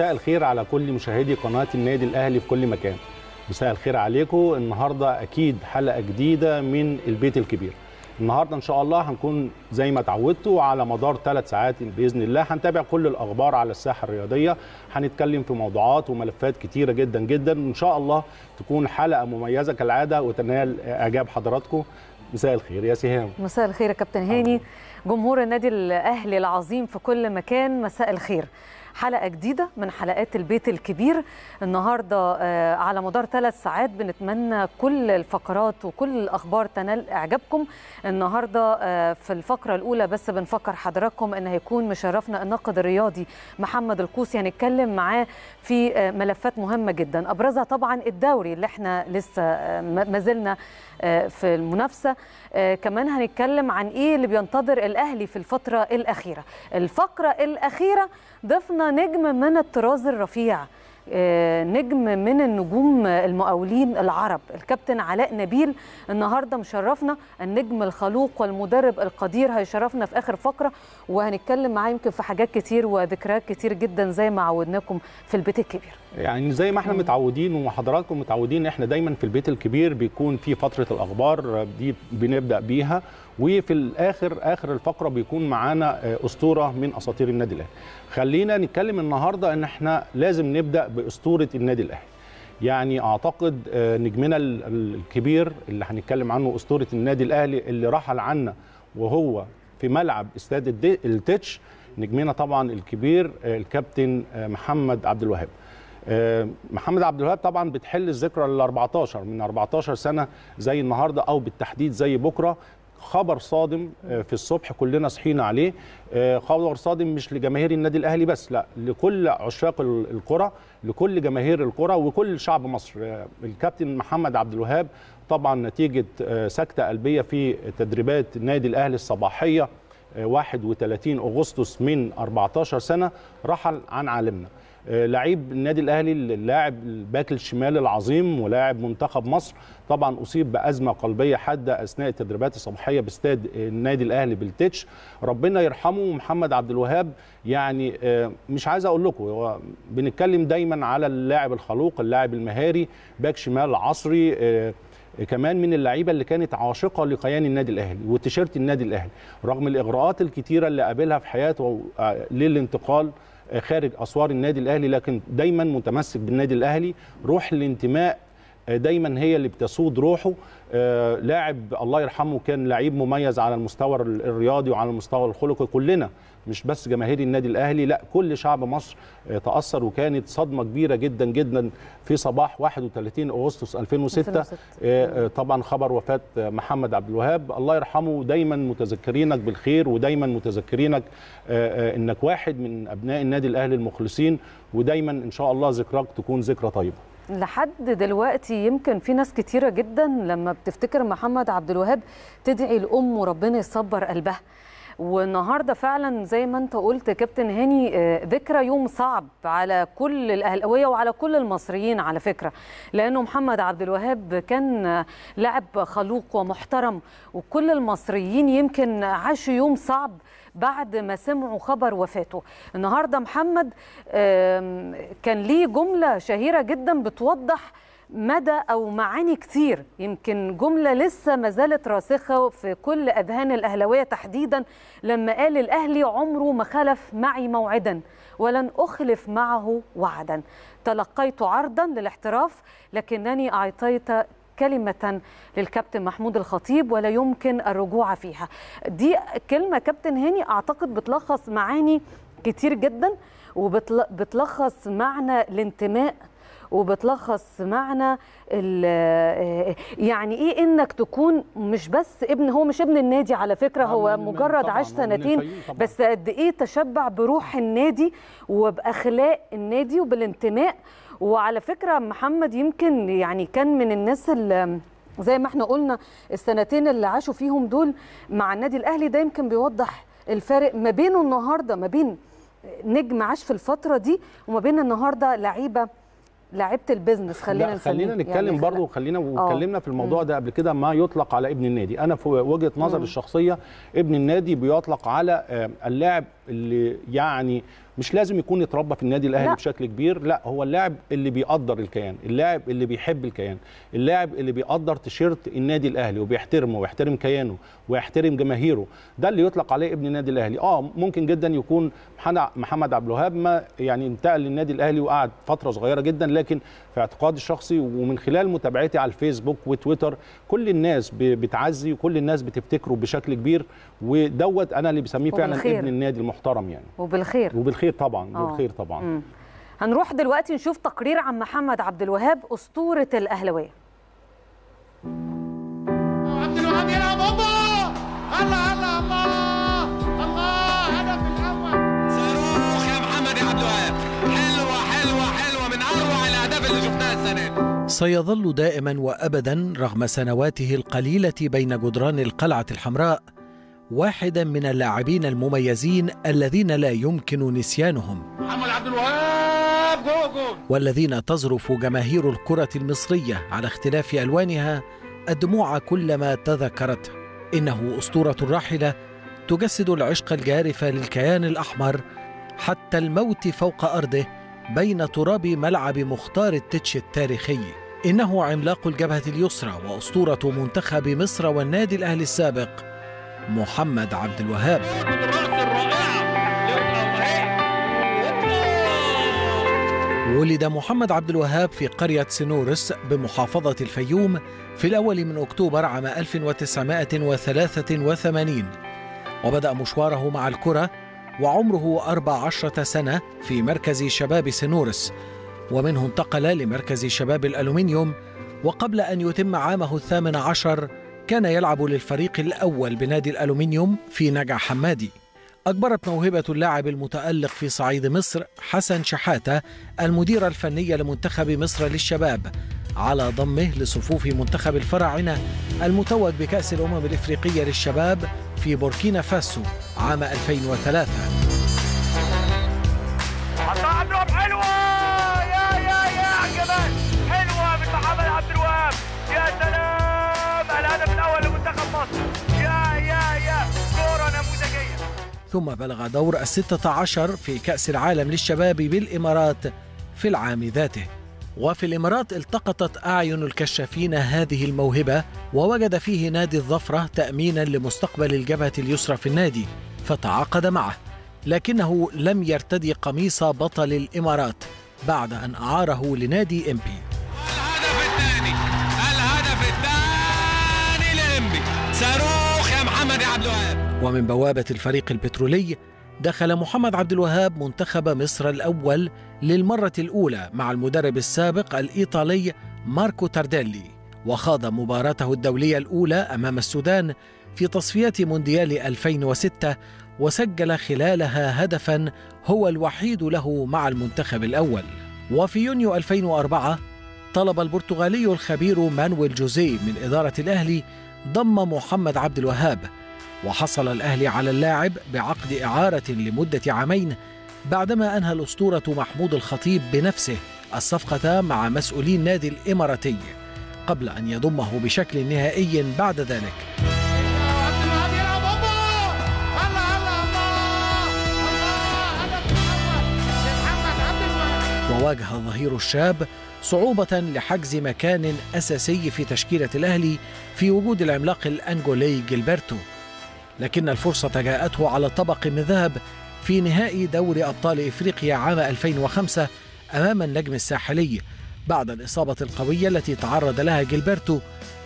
مساء الخير على كل مشاهدي قناة النادي الأهلي في كل مكان. مساء الخير عليكم. النهاردة أكيد حلقة جديدة من البيت الكبير. النهاردة إن شاء الله هنكون زي ما تعودتوا على مدار ثلاث ساعات بإذن الله هنتابع كل الأخبار على الساحة الرياضية. هنتكلم في موضوعات وملفات كتيرة جدا جدا. إن شاء الله تكون حلقة مميزة كالعادة وتنال إعجاب حضراتكم. مساء الخير يا سهام. مساء الخير يا كابتن هاني. جمهور النادي الأهلي العظيم في كل مكان مساء الخير. حلقة جديدة من حلقات البيت الكبير. النهارده آه، على مدار ثلاث ساعات بنتمنى كل الفقرات وكل الأخبار تنال إعجابكم. النهارده آه، في الفقرة الأولى بس بنفكر حضراتكم إن هيكون مشرفنا الناقد الرياضي محمد القوسي هنتكلم معاه في آه، ملفات مهمة جدا. أبرزها طبعا الدوري اللي إحنا لسه ما زلنا في المنافسة. آه، كمان هنتكلم عن إيه اللي بينتظر الأهلي في الفترة الأخيرة. الفقرة الأخيرة ضفنا نجم من الطراز الرفيع. آه، نجم من النجوم المقاولين العرب. الكابتن علاء نبيل النهارده مشرفنا النجم الخلوق والمدرب القدير هيشرفنا في آخر فقرة وهنتكلم معاه يمكن في حاجات كتير وذكريات كتير جدا زي ما عودناكم في البيت الكبير. يعني زي ما إحنا متعودين وحضراتكم متعودين إحنا دايما في البيت الكبير بيكون في فترة الأخبار دي بنبدأ بيها وفي الآخر آخر الفقرة بيكون معانا أسطورة من أساطير النادي الأهلي. خلينا نتكلم النهارده إن إحنا لازم نبدأ بأسطورة النادي الأهلي. يعني أعتقد نجمنا الكبير اللي هنتكلم عنه أسطورة النادي الأهلي اللي رحل عنا وهو في ملعب استاد التتش نجمنا طبعا الكبير الكابتن محمد عبد الوهاب. محمد عبد الوهاب طبعا بتحل الذكرى ال 14 من 14 سنة زي النهارده أو بالتحديد زي بكرة. خبر صادم في الصبح كلنا صحينا عليه. خبر صادم مش لجماهير النادي الأهلي بس لا لكل عشاق الكرة لكل جماهير الكرة وكل شعب مصر. الكابتن محمد عبد الوهاب طبعا نتيجة سكتة قلبية في تدريبات النادي الأهلي الصباحية 31 أغسطس من 14 سنة رحل عن عالمنا. لعيب النادي الأهلي اللاعب الباك الشمال العظيم ولاعب منتخب مصر. طبعا أصيب بأزمة قلبية حادة أثناء التدريبات الصباحية باستاد النادي الأهلي بالتتش. ربنا يرحمه محمد عبد الوهاب. يعني مش عايز أقول لكم هو بنتكلم دايما على اللاعب الخلوق اللاعب المهاري باك شمال عصري كمان من اللعيبة اللي كانت عاشقة لكيان النادي الأهلي وتيشيرت النادي الأهلي. رغم الإغراءات الكتيرة اللي قابلها في حياته للانتقال خارج أسوار النادي الأهلي لكن دايما متمسك بالنادي الأهلي. روح الانتماء دايما هي اللي بتسود روحه. لاعب الله يرحمه كان لعيب مميز على المستوى الرياضي وعلى المستوى الخلقي كلنا مش بس جماهير النادي الأهلي لا كل شعب مصر تأثر وكانت صدمة كبيرة جدا جدا في صباح 31 أغسطس 2006, 2006. طبعا خبر وفاة محمد عبد الوهاب. الله يرحمه دايما متذكرينك بالخير ودايما متذكرينك إنك واحد من أبناء النادي الأهلي المخلصين ودايما إن شاء الله ذكراك تكون ذكرى طيبة. لحد دلوقتي يمكن في ناس كتيرة جدا لما بتفتكر محمد عبد الوهاب تدعي الأم وربنا يصبر قلبها. والنهاردة فعلا زي ما انت قلت كابتن هاني ذكرى يوم صعب على كل الأهلاوية وعلى كل المصريين على فكرة. لأنه محمد عبد الوهاب كان لاعب خلوق ومحترم وكل المصريين يمكن عاشوا يوم صعب بعد ما سمعوا خبر وفاته. النهارده محمد كان ليه جملة شهيرة جدا بتوضح مدى أو معاني كتير. يمكن جملة لسه ما زالت راسخة في كل أذهان الأهلاوية تحديدا لما قال الأهلي عمره ما خلف معي موعدا ولن أخلف معه وعدا. تلقيت عرضا للاحتراف لكنني أعطيت كلمة للكابتن محمود الخطيب ولا يمكن الرجوع فيها. دي كلمة كابتن هاني أعتقد بتلخص معاني كتير جدا وبتلخص معنى الانتماء وبتلخص معنى يعني إيه إنك تكون مش بس ابن هو مش ابن النادي على فكرة هو مجرد عاش سنتين بس قد إيه تشبع بروح النادي وبأخلاق النادي وبالانتماء. وعلى فكرة محمد يمكن يعني كان من الناس اللي زي ما إحنا قلنا السنتين اللي عاشوا فيهم دول مع النادي الأهلي ده يمكن بيوضح الفارق ما بينه النهارده ما بين نجم عاش في الفترة دي وما بين النهارده لعيبة لعيبة البيزنس خلينا خلينا نتكلم يعني برضه خلينا واتكلمنا في الموضوع ده قبل كده ما يطلق على ابن النادي. أنا في وجهة نظر الشخصية ابن النادي بيطلق على اللاعب اللي يعني مش لازم يكون اتربى في النادي الأهلي لا. بشكل كبير لا هو اللاعب اللي بيقدر الكيان اللاعب اللي بيحب الكيان اللاعب اللي بيقدر تيشيرت النادي الأهلي وبيحترمه ويحترم كيانه ويحترم جماهيره. ده اللي يطلق عليه ابن النادي الأهلي. آه ممكن جدا يكون محمد- عبد الوهاب ما يعني انتقل للنادي الأهلي وقعد فترة صغيرة جدا لكن في اعتقادي الشخصي ومن خلال متابعتي على الفيسبوك وتويتر كل الناس بتعزي وكل الناس بتفتكره بشكل كبير ودوت أنا اللي بسميه فعلا. ابن النادي المحترم يعني. وبالخير. وبالخير. طبعا آه. بالخير طبعا. مم. هنروح دلوقتي نشوف تقرير عن محمد عبد الوهاب أسطورة الأهلاوية. عبد الوهاب يلعب هوبا الله الله الله! الله هدف الأول. صاروخ يا محمد يا عبد الوهاب. حلوة حلوة حلوة من أروع الأهداف اللي شفناها السنة دي. سيظل دائما وابدا رغم سنواته القليلة بين جدران القلعة الحمراء واحدا من اللاعبين المميزين الذين لا يمكن نسيانهم. محمد عبد الوهاب جول جول والذين تزرف جماهير الكرة المصرية على اختلاف ألوانها الدموع كلما تذكرته إنه أسطورة راحلة تجسد العشق الجارف للكيان الأحمر حتى الموت فوق أرضه بين تراب ملعب مختار التتش التاريخي. إنه عملاق الجبهة اليسرى وأسطورة منتخب مصر والنادي الأهلي السابق محمد عبد الوهاب. ولد محمد عبد الوهاب في قرية سنورس بمحافظة الفيوم في الأول من أكتوبر عام 1983 وبدأ مشواره مع الكرة وعمره 14 سنة في مركز شباب سنورس. ومنه انتقل لمركز شباب الألومنيوم وقبل أن يتم عامه الثامن عشر كان يلعب للفريق الأول بنادي الألومنيوم في نجع حمادي. أجبرت موهبة اللاعب المتألق في صعيد مصر حسن شحاتة المدير الفني لمنتخب مصر للشباب على ضمه لصفوف منتخب الفراعنة المتوج بكأس الأمم الإفريقية للشباب في بوركينا فاسو عام 2003 حطها ثم بلغ دور الستة عشر في كأس العالم للشباب بالإمارات في العام ذاته. وفي الإمارات التقطت أعين الكشافين هذه الموهبة ووجد فيه نادي الظفرة تأمينا لمستقبل الجبهة اليسرى في النادي فتعاقد معه. لكنه لم يرتدي قميص بطل الإمارات بعد أن أعاره لنادي إمبي ومن بوابة الفريق البترولي دخل محمد عبد الوهاب منتخب مصر الأول للمرة الأولى مع المدرب السابق الإيطالي ماركو تارديلي وخاض مباراته الدولية الأولى أمام السودان في تصفيات مونديال 2006 وسجل خلالها هدفا هو الوحيد له مع المنتخب الأول. وفي يونيو 2004 طلب البرتغالي الخبير مانويل جوزيه من إدارة الأهلي ضم محمد عبد الوهاب وحصل الأهلي على اللاعب بعقد إعارة لمدة عامين بعدما أنهى الأسطورة محمود الخطيب بنفسه الصفقة مع مسؤولي النادي الإماراتي قبل أن يضمه بشكل نهائي بعد ذلك. وواجه الظهير الشاب صعوبة لحجز مكان أساسي في تشكيلة الأهلي في وجود العملاق الأنجولي جilberto لكن الفرصة جاءته على طبق من ذهب في نهائي دوري أبطال إفريقيا عام 2005 أمام النجم الساحلي بعد الإصابة القوية التي تعرض لها جilberto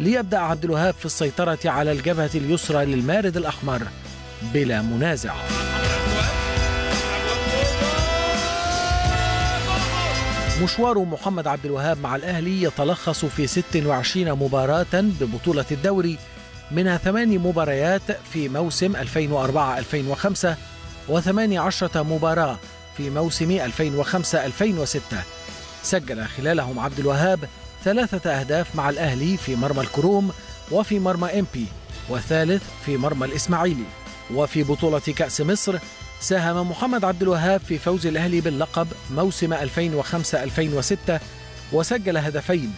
ليبدأ عبد الوهاب في السيطرة على الجبهة اليسرى للمارد الأحمر بلا منازع. مشوار محمد عبد الوهاب مع الأهلي يتلخص في 26 مباراة ببطولة الدوري منها ثماني مباريات في موسم 2004-2005 و18 مباراة في موسم 2005-2006 سجل خلالهم عبد الوهاب ثلاثة أهداف مع الأهلي في مرمى الكروم وفي مرمى إمبي والثالث في مرمى الإسماعيلي. وفي بطولة كأس مصر ساهم محمد عبد الوهاب في فوز الأهلي باللقب موسم 2005-2006 وسجل هدفين.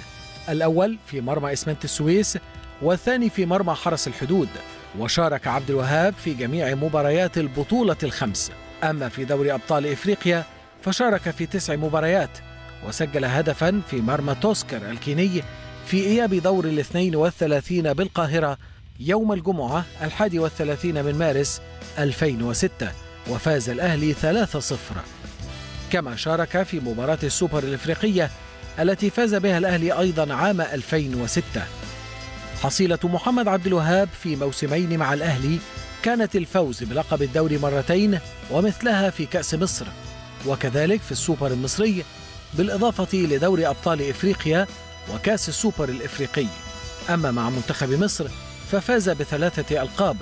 الأول في مرمى إسمنت السويس والثاني في مرمى حرس الحدود. وشارك عبد الوهاب في جميع مباريات البطولة الخمس. أما في دوري أبطال إفريقيا فشارك في تسع مباريات وسجل هدفا في مرمى توسكر الكيني في إياب دور الاثنين والثلاثين بالقاهرة يوم الجمعة الحادي والثلاثين من مارس 2006 وفاز الأهلي 3-0 كما شارك في مباراة السوبر الإفريقية التي فاز بها الأهلي أيضا عام 2006 حصيلة محمد عبد الوهاب في موسمين مع الأهلي كانت الفوز بلقب الدوري مرتين ومثلها في كأس مصر وكذلك في السوبر المصري بالإضافة لدوري أبطال إفريقيا وكأس السوبر الإفريقي. أما مع منتخب مصر ففاز بثلاثة ألقاب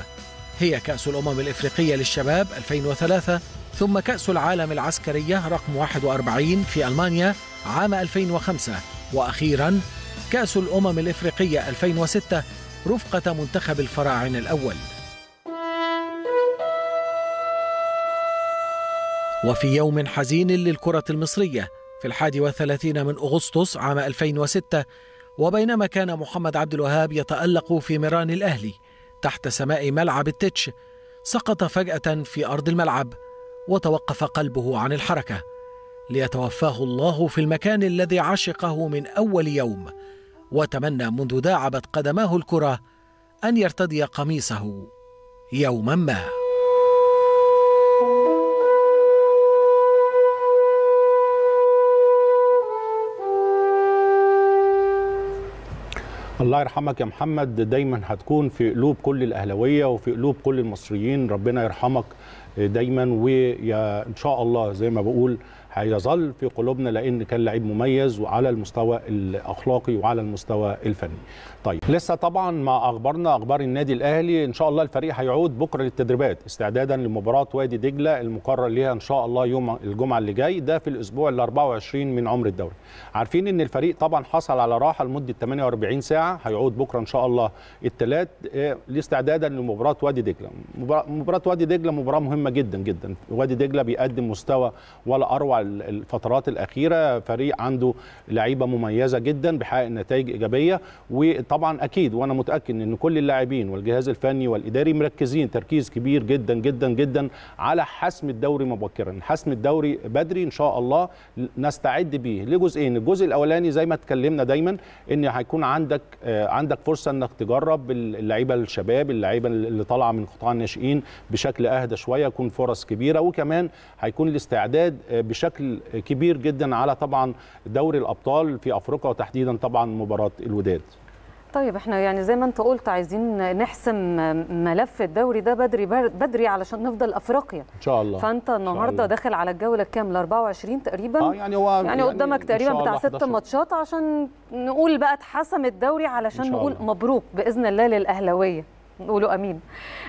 هي كأس الأمم الإفريقية للشباب 2003 ثم كأس العالم العسكرية رقم 41 في ألمانيا عام 2005 وأخيرا كأس الأمم الإفريقية 2006 رفقة منتخب الفراعنة الأول. وفي يوم حزين للكرة المصرية في الحادي والثلاثين من أغسطس عام 2006 وبينما كان محمد عبد الوهاب يتألق في ميران الأهلي تحت سماء ملعب التتش سقط فجأة في أرض الملعب وتوقف قلبه عن الحركة ليتوفاه الله في المكان الذي عشقه من أول يوم. وتمنى منذ داعبت قدماه الكرة أن يرتدي قميصه يوما ما. الله يرحمك يا محمد. دايما هتكون في قلوب كل الأهلاوية وفي قلوب كل المصريين. ربنا يرحمك دايما ويا إن شاء الله زي ما بقول هيظل في قلوبنا لأن كان لعيب مميز وعلى المستوى الأخلاقي وعلى المستوى الفني. طيب لسه طبعا مع اخبارنا أخبار النادي الأهلي إن شاء الله الفريق هيعود بكرة للتدريبات استعدادا لمباراة وادي دجلة المقرر ليها إن شاء الله يوم الجمعة اللي جاي ده في الأسبوع ال 24 من عمر الدوري. عارفين إن الفريق طبعا حصل على راحة لمدة 48 ساعة هيعود بكرة إن شاء الله الثلاث لاستعدادا لمباراة وادي دجلة. مباراه وادي دجلة مباراة مهمة جدا جدا. وادي دجلة بيقدم مستوى ولا أروع الفترات الأخيرة فريق عنده لعيبة مميزة جدا بيحقق نتائج إيجابية وطبعا أكيد وأنا متأكد إن كل اللاعبين والجهاز الفني والإداري مركزين تركيز كبير جدا جدا جدا على حسم الدوري مبكرا. حسم الدوري بدري إن شاء الله نستعد بيه. لجزئين الجزء الأولاني زي ما اتكلمنا دايما إن هيكون عندك عندك فرصة إنك تجرب اللعيبة الشباب اللعيبة اللي طالعة من قطاع الناشئين بشكل أهدى شوية يكون فرص كبيرة. وكمان هيكون الاستعداد بشكل كبير جدا على طبعا دوري الأبطال في أفريقيا وتحديدا طبعا مباراة الوداد. طيب إحنا يعني زي ما أنت قلت عايزين نحسم ملف الدوري ده بدري بدري علشان نفضل أفريقيا. إن شاء الله. فأنت النهارده داخل على الجولة الكام؟ ال 24 تقريبا؟ آه يعني هو يعني, يعني قدامك تقريبا بتاع ست ماتشات عشان نقول بقى اتحسم الدوري علشان نقول الله. مبروك بإذن الله للأهلاوية. نقولوا آمين.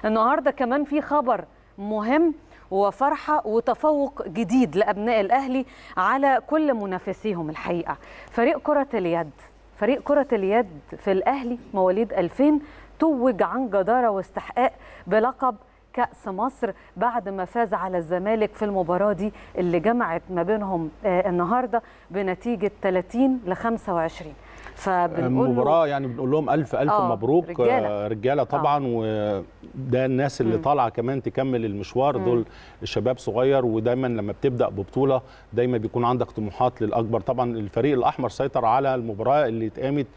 النهارده كمان في خبر مهم وفرحة وتفوق جديد لأبناء الأهلي على كل منافسيهم الحقيقة. فريق كرة اليد. فريق كرة اليد في الأهلي مواليد 2000 توج عن جدارة واستحقاق بلقب كأس مصر بعد ما فاز على الزمالك في المباراة دي اللي جمعت ما بينهم النهاردة بنتيجة 30 ل 25 فبنقول مباراه يعني بنقول لهم ألف ألف آه مبروك رجالة, رجالة طبعا آه. وده الناس اللي طالعة كمان تكمل المشوار مم. دول الشباب صغير ودايما لما بتبدأ ببطولة دايما بيكون عندك طموحات للأكبر طبعا الفريق الأحمر سيطر على المباراة اللي اتقامت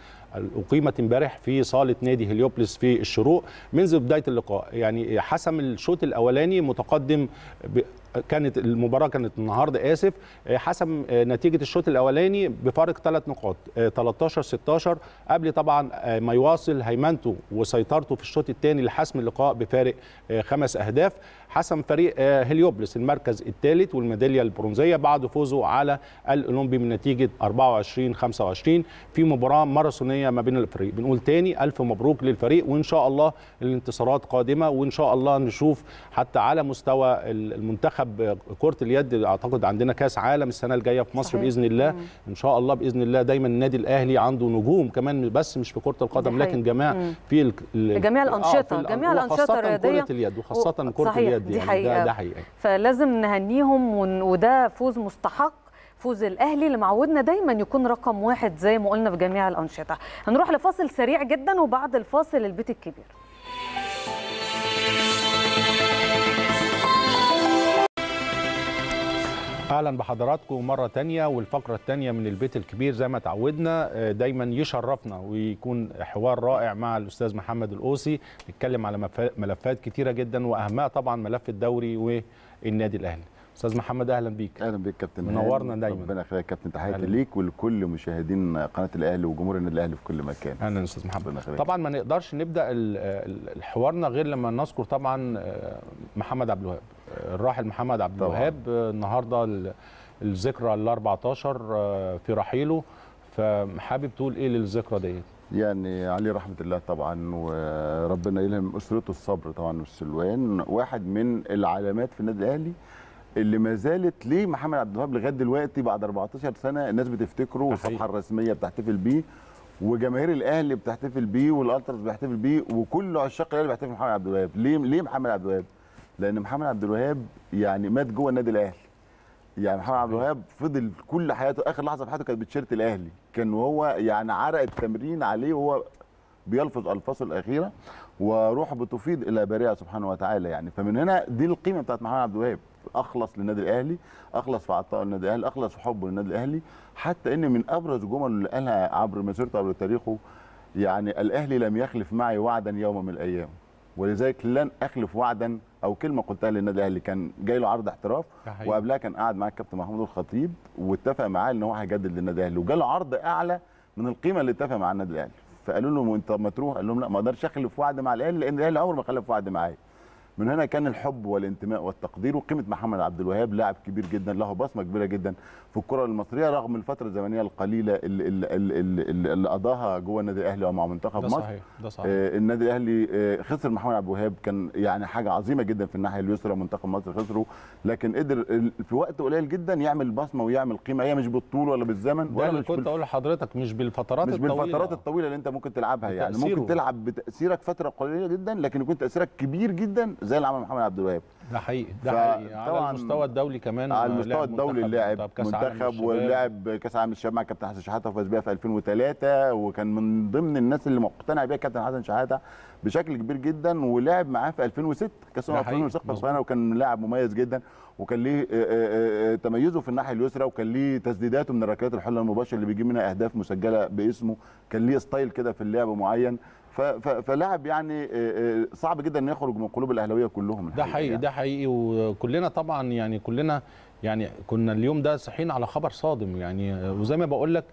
أقيمت امبارح في صالة نادي هليوبلس في الشروق منذ بداية اللقاء يعني حسم الشوط الأولاني متقدم ب... كانت المباراة كانت النهاردة آسف حسم نتيجة الشوط الأولاني بفارق ثلاث نقاط 13 16 قبل طبعا ما يواصل هيمنته وسيطرته في الشوط الثاني لحسم اللقاء بفارق خمس أهداف. حسم فريق هليوبلس المركز الثالث والميدالية البرونزية بعد فوزه على الأولمبي من نتيجة 24 25 في مباراة ماراثونية ما بين الفريق. بنقول تاني ألف مبروك للفريق وإن شاء الله الانتصارات قادمة وإن شاء الله نشوف حتى على مستوى المنتخب كرة اليد أعتقد عندنا كأس عالم السنة الجاية في مصر صحيح. بإذن الله. مم. إن شاء الله بإذن الله دايما النادي الأهلي عنده نجوم كمان بس مش في كرة القدم لكن جميع في ال... جميع الأنشطة آه جميع الأنشطة الرياضية. كره اليد. وخاصة كرة اليد دي يعني حقيقة. ده, ده حقيقة. فلازم نهنيهم وده فوز مستحق. فوز الأهلي اللي معودنا دايما يكون رقم واحد زي ما قلنا في جميع الأنشطة. هنروح لفاصل سريع جدا وبعد الفاصل البيت الكبير. أهلا بحضراتكم مرة تانية والفقرة التانية من البيت الكبير زي ما تعودنا آه، دايما يشرفنا ويكون حوار رائع مع الأستاذ محمد الأوسي نتكلم على ملفات كتيرة جدا وأهمها طبعا ملف الدوري والنادي الأهلي أستاذ محمد أهلا بيك أهلا بيك كابتن منورنا. دايما. ربنا يخليك كابتن تحياتي. ليك ولكل مشاهدين قناة الأهلي وجمهور النادي الأهلي في كل مكان أهلا أستاذ محمد. طبعا ما نقدرش نبدأ حوارنا غير لما نذكر طبعا آه، محمد عبد الوهاب الراحل محمد عبد. الوهاب النهارده ال- الذكرى ال 14 آه، في رحيله. فحابب تقول إيه للذكرى ديت يعني عليه رحمة الله طبعا وربنا يلهم أسرته الصبر طبعا والسلوان. واحد من العلامات في النادي الأهلي اللي ما زالت ليه محمد عبد الوهاب لغاية دلوقتي بعد 14 سنة الناس بتفتكره والصفحة. الرسمية بتحتفل بيه وجماهير الأهلي بتحتفل بيه والألتراس بيحتفل بيه وكل عشاق الأهلي بيحتفل بمحمد عبد الوهاب. ليه ليه محمد عبد الوهاب؟ لأن محمد عبد الوهاب يعني مات جوه النادي الأهلي. يعني محمد عبد الوهاب فضل كل حياته آخر لحظة في حياته كانت بتشيرت الأهلي. كان وهو يعني عرق التمرين عليه وهو بيلفظ ألفاظه الأخيرة وروحه بتفيض إلى بارئه سبحانه وتعالى يعني. فمن هنا دي القيمة بتاعت محمد عبد الوهاب. أخلص للنادي الأهلي أخلص في عطاء النادي الأهلي أخلص في حبه للنادي الأهلي. حتى إن من أبرز الجمل اللي قالها عبر مسيرته عبر تاريخه يعني الأهلي لم يخلف معي وعدا يوم من الأيام. ولذلك لن أخلف وعدا أو كلمة قلتها للنادي الأهلي كان جاي له عرض احتراف. وقبلها كان قاعد مع الكابتن محمود الخطيب واتفق معاه إن هو هيجدد للنادي الأهلي وجاله عرض أعلى من القيمة اللي اتفق مع النادي الأهلي. فقالوا له انت ما تروح؟ قال لهم لا ما أقدرش أخلف وعد مع الأهلي لأن الأهلي عمره ما خلف وعد معايا. من هنا كان الحب والانتماء والتقدير وقيمة محمد عبد الوهاب لاعب كبير جدا له بصمة كبيرة جدا في الكرة المصرية رغم الفترة الزمنية القليلة اللي, اللي, اللي, اللي, اللي قضاها جوه النادي الأهلي ومع منتخب ده مصر. صحيح ده صحيح. آه، النادي الأهلي آه، خسر محمد عبد الوهاب كان يعني حاجة عظيمة جدا في الناحية اليسرى منتخب مصر خسره لكن قدر في وقت قليل جدا يعمل بصمة ويعمل قيمة هي مش بالطول ولا بالزمن ولا اللي مش كنت أقول لحضرتك مش بالفترات مش الطويله بالفترات الطويلة. اللي أنت ممكن تلعبها يعني. ممكن تلعب بتأثيرك فترة قليلة جدا لكن يكون تأثيرك كبير جدا زي اللي عمل محمد عبد الوهاب ده حقيقي ده حقيقي على المستوى الدولي كمان على آه، المستوى الدولي منتخب- لاعب طب كأس عالم منتخب. ولعب كأس العالم للشباب مع الكابتن حسن شحاته وفاز بيها في 2003 وكان من ضمن الناس اللي مقتنع بيها الكابتن حسن شحاته بشكل كبير جدا ولعب معاه في 2006 كأس حقيقي، 2006 مظبوط. اسبانيا وكان لاعب مميز جدا وكان ليه آه، آه، تميزه في الناحية اليسرى وكان ليه تسديداته من الركلات الحره المباشرة اللي بيجيب منها أهداف مسجلة باسمه كان ليه ستايل كده في اللعب معين فلاعب يعني آه، آه، صعب جدا إنه يخرج من قلوب الأهلاوية كلهم ده حقيقي يعني. ده حقيقي وكلنا طبعا يعني كلنا يعني كنا اليوم ده صحيين على خبر صادم يعني وزي ما بقول لك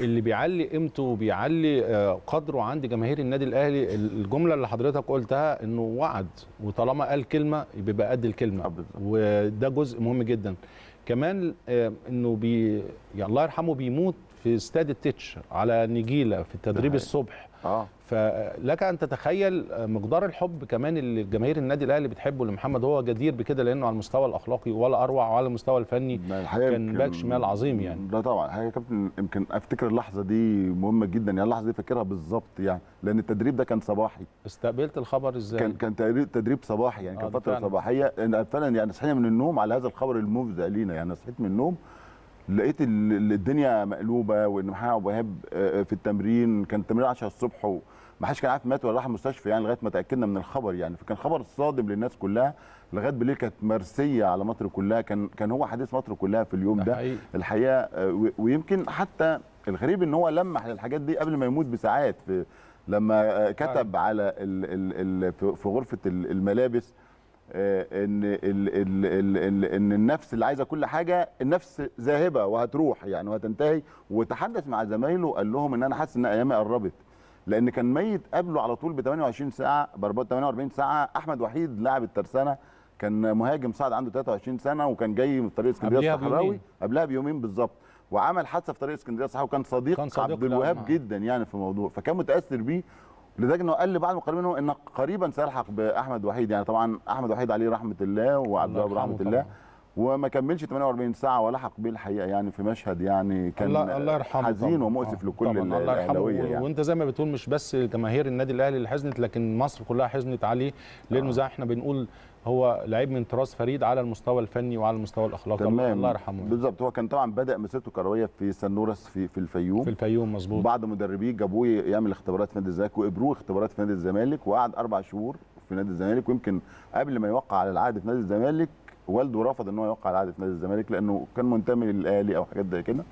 اللي بيعلي قيمته وبيعلي آه، قدره عند جماهير النادي الأهلي الجملة اللي حضرتك قلتها إنه وعد وطالما قال كلمة بيبقى قد الكلمة. وده جزء مهم جدا كمان إنه بي يعني الله يرحمه بيموت في استاد التتش على نجيلة في التدريب. الصبح آه فلك أن تتخيل مقدار الحب كمان اللي جماهير النادي الأهلي بتحبه لمحمد هو جدير بكده لأنه على المستوى الأخلاقي ولا أروع وعلى المستوى الفني كان باك شمال عظيم يعني. لا طبعا الحقيقة يا كابتن يمكن أفتكر اللحظة دي مهمة جدا يعني اللحظة دي فاكرها بالظبط يعني لأن التدريب ده كان صباحي استقبلت الخبر إزاي كان كان تدريب صباحي يعني آه، كان ده فترة فعلا. صباحية فعلا يعني صحينا من النوم على هذا الخبر المفزع لينا يعني صحيت من النوم لقيت ال- ال- الدنيا مقلوبة وإن محمد عبد الوهاب آه، في التمرين كان التمرين 10 الصبح وما حدش كان عارف مات ولا راح المستشفى يعني لغاية ما تأكدنا من الخبر يعني. فكان خبر صادم للناس كلها لغاية بالليل كانت مرسية على مصر كلها. كان كان هو حديث مصر كلها في اليوم ده حقيقي. الحقيقة آه، ويمكن حتى الغريب إن هو لمح للحاجات دي قبل ما يموت بساعات. في لما آه، كتب على ال ال ال في- غرفة ال- الملابس آه، إن ال ال ال ال إن النفس اللي عايزة كل حاجة النفس ذاهبة وهتروح يعني وهتنتهي. وتحدث مع زمايله قال لهم إن أنا حاسس إن أيامي قربت. لأن كان ميت قبله على طول ب 28 ساعة ب 48 ساعة. أحمد وحيد لاعب الترسانة. كان مهاجم صاعد عنده 23 سنة وكان جاي من طريق اسكندرية الصحراوي. بيومين. قبلها بيومين بالظبط. وعمل حادثة في طريق اسكندرية الصحراوي. وكان صديق, كان صديق عبد الوهاب. جدا يعني في الموضوع. فكان متأثر بيه. لدرجة إنه قال لبعض المقربين منه ان قريبا سيلحق بأحمد وحيد يعني طبعا أحمد وحيد عليه رحمة الله وعبد الله رحمه يرحمه الله. طبعاً. وما كملش 48 ساعة ولحق بيه الحقيقة يعني في مشهد يعني كان الله الله يرحمه حزين طبعاً. ومؤسف آه، لكل طبعاً. الله يرحمه. يعني. وأنت زي ما بتقول مش بس جماهير النادي الأهلي اللي حزنت لكن مصر كلها حزنت عليه. لأنه زي إحنا بنقول هو لعيب من طراز فريد على المستوى الفني وعلى المستوى الأخلاقي. تمام. الله يرحمه يعني. بالظبط. هو كان طبعا بدأ مسيرته الكرويه في سنورس في في الفيوم. في الفيوم مظبوط. بعض مدربيه جابوه يعمل اختبارات في نادي الزمالك وقبروه اختبارات في نادي الزمالك وقعد أربع شهور في نادي الزمالك. ويمكن قبل ما يوقع على العقد في نادي الزمالك والده رفض إن هو يوقع العقد في نادي الزمالك لأنه كان منتمي للأهلي أو حاجات زي كده.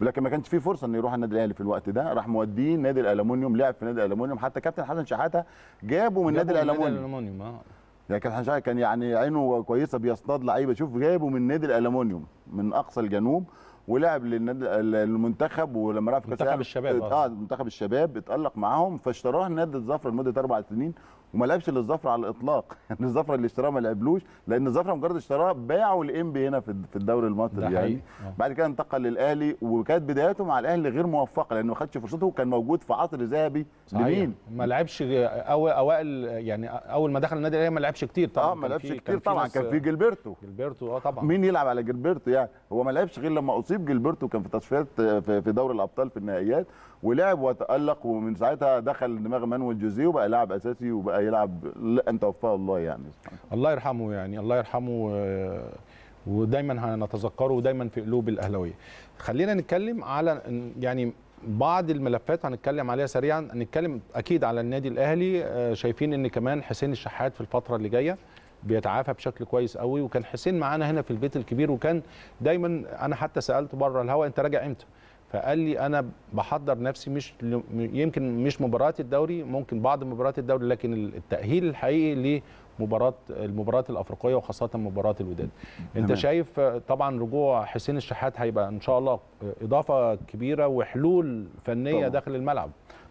لكن ما كانش فيه فرصة إنه يروح النادي الأهلي في الوقت ده. راح موديه نادي الالومنيوم لعب في نادي الالومنيوم حتى كابتن حسن شحاتة جابه من نادي الالومنيوم. يعني كان حسن شحاته كان يعني عينه كويسة بيصطاد لعيبة. شوف جابه من نادي الالومنيوم من أقصى الجنوب ولعب للنادي المنتخب ولما راح في كأس منتخب الشباب، آه منتخب الشباب اتألق معاهم فاشتراه نادي الظفر لمدة أربع سنين وما لعبش للظفر على الإطلاق. يعني الظفر اللي اشتراه ما لعبلوش لأن الظفر مجرد اشتراه باعه لإنبي هنا في في الدوري المصري يعني. آه. بعد كده انتقل للأهلي وكانت بداياته مع الأهلي غير موفقة لأنه ما خدش فرصته وكان موجود في عصر ذهبي لمين؟ ما لعبش أو أوائل يعني أول ما دخل النادي الأهلي ما لعبش كتير طبعا. آه ما لعبش كتير طبعا. كان في جilberto جilberto آه طبعا. مين يلعب على جilberto يعني؟ هو ما لعبش غير لما أصيب جilberto كان في تصفيات في في دوري الأبطال في النهائيات. ولعب وتألق ومن ساعتها دخل دماغ مانويل جوزيه وبقى لاعب أساسي وبقى يلعب لا أنت وفاه الله يعني. الله يرحمه يعني الله يرحمه آه، ودايما هنتذكره ودايما في قلوب الأهلاوية. خلينا نتكلم على يعني بعض الملفات هنتكلم عليها سريعا. هنتكلم أكيد على النادي الأهلي آه، شايفين إن كمان حسين الشحات في الفترة اللي جاية بيتعافى بشكل كويس قوي وكان حسين معانا هنا في البيت الكبير وكان دايما أنا حتى سالته بره الهوا أنت راجع إمتى؟ فقال لي أنا بحضر نفسي مش يمكن مش مباراه الدوري ممكن بعض مباريات الدوري لكن التأهيل الحقيقي لمباراه المباريات الأفريقية وخاصة مباراه الوداد أنت تمام. شايف طبعا رجوع حسين الشحات هيبقى إن شاء الله إضافة كبيرة وحلول فنية طبعاً. داخل الملعب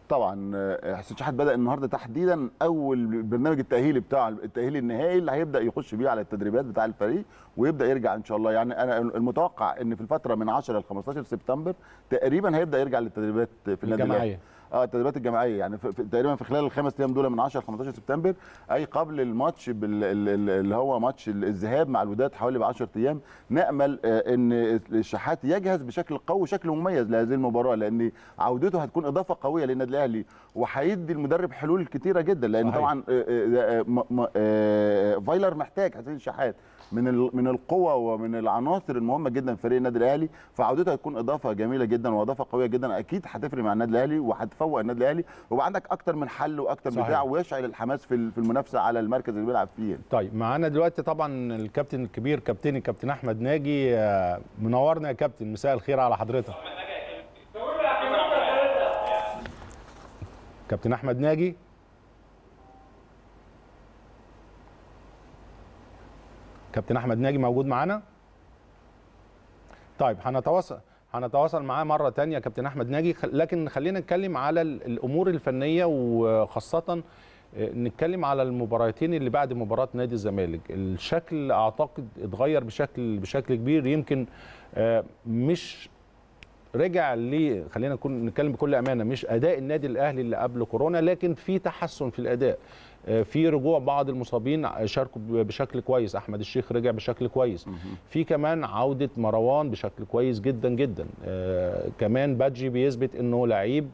طبعا آه، حسين شحات بدأ النهارده تحديدا أول برنامج التاهيلي بتاعه التأهيل النهائي اللي هيبدأ يخش بيه على التدريبات بتاع الفريق ويبدأ يرجع إن شاء الله يعني أنا المتوقع إن في الفترة من 10 ل 15 سبتمبر تقريبا هيبدأ يرجع للتدريبات في النادي. الجماعية آه التدريبات الجماعيه يعني في في تقريبا في خلال الخمس أيام دول من 10 ل 15 سبتمبر أي قبل الماتش اللي هو ماتش الذهاب مع الوداد حوالي ب 10 أيام نأمل آه، إن الشحات يجهز بشكل قوي وشكل مميز لهذه المباراة لأن عودته هتكون إضافة قوية للنادي الأهلي وهيدي المدرب حلول كتيرة جدا لأن صحيح. طبعا آه، آه، فايلر محتاج حسين الشحات من من القوه ومن العناصر المهمة جدا في فريق النادي الأهلي. فعودته هتكون إضافة جميلة جدا وإضافة قوية جدا. أكيد هتفرق مع النادي الأهلي وهتفوق النادي الأهلي. ويبقى عندك أكتر من حل وأكتر صحيح. بتاع ويشعل الحماس في في المنافسة على المركز اللي بيلعب فيه. طيب معانا دلوقتي طبعا الكابتن الكبير كابتن أحمد ناجي. آه، منورنا يا كابتن. مساء الخير على حضرتك. كابتن أحمد ناجي. كابتن أحمد ناجي موجود معانا؟ طيب هنتواصل هنتواصل معاه مرة تانية كابتن أحمد ناجي. لكن خلينا نتكلم على ال- الأمور الفنية وخاصة آه، نتكلم على المباراتين اللي بعد مباراة نادي الزمالك. الشكل أعتقد اتغير بشكل بشكل كبير. يمكن آه، مش رجع ل خلينا نكون نتكلم بكل أمانة مش أداء النادي الأهلي اللي قبل كورونا لكن في تحسن في الأداء. في رجوع بعض المصابين شاركوا بشكل كويس. أحمد الشيخ رجع بشكل كويس. في كمان عودة مروان بشكل كويس جدا جدا. آه، كمان بادجي بيثبت إنه لعيب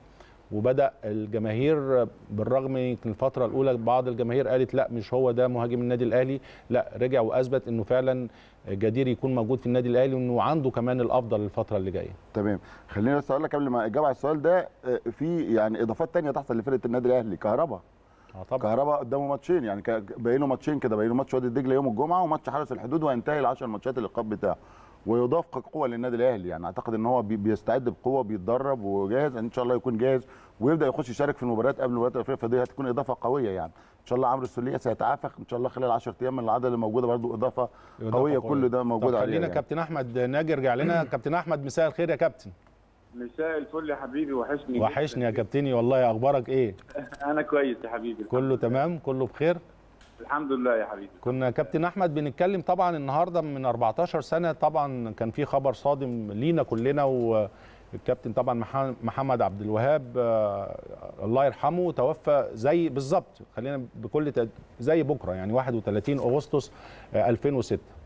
وبدأ الجماهير بالرغم يمكن الفترة الأولى بعض الجماهير قالت لا مش هو ده مهاجم النادي الأهلي. لا رجع وأثبت إنه فعلا جدير يكون موجود في النادي الأهلي وإنه عنده كمان الأفضل الفترة اللي جاية. تمام. خليني بس أقول لك قبل ما اجاوب على السؤال ده آه، في يعني إضافات تانية تحصل لفرقة النادي الأهلي. كهربا. آه طبعا. كهربا قدامه ماتشين يعني كا- باين له ماتشين كده باين له ماتش وادي دجلة يوم الجمعة وماتش حرس الحدود وهينتهي ال 10 ماتشات الإيقاف بتاعه. ويضاف قوه للنادي الأهلي يعني أعتقد إن هو بي- بيستعد بقوة بيتدرب وجاهز إن شاء الله يكون جاهز ويبدأ يخش يشارك في المباريات قبل مباريات الأفريقية. فدي هتكون إضافة قوية يعني. إن شاء الله عمرو السوليه سيتعافى إن شاء الله خلال 10 أيام من العدد اللي موجودة برضو إضافة إضافة قوية كل ده موجود طب عليها خلينا يعني. كابتن أحمد ناجي ارجع لنا. كابتن أحمد مساء الخير يا كابتن. مساء الفل يا حبيبي وحشني وحشني يا. كابتني والله أخبارك إيه؟ أنا كويس يا حبيبي كله تمام؟ كله بخير؟ الحمد لله يا حبيبي. كنا كابتن أحمد بنتكلم طبعا النهارده من 14 سنة طبعا كان في خبر صادم لينا كلنا والكابتن طبعا مح- محمد عبد الوهاب آه، الله يرحمه توفى زي بالظبط خلينا بكل. زي بكرة يعني 31 أغسطس آه، 2006 آه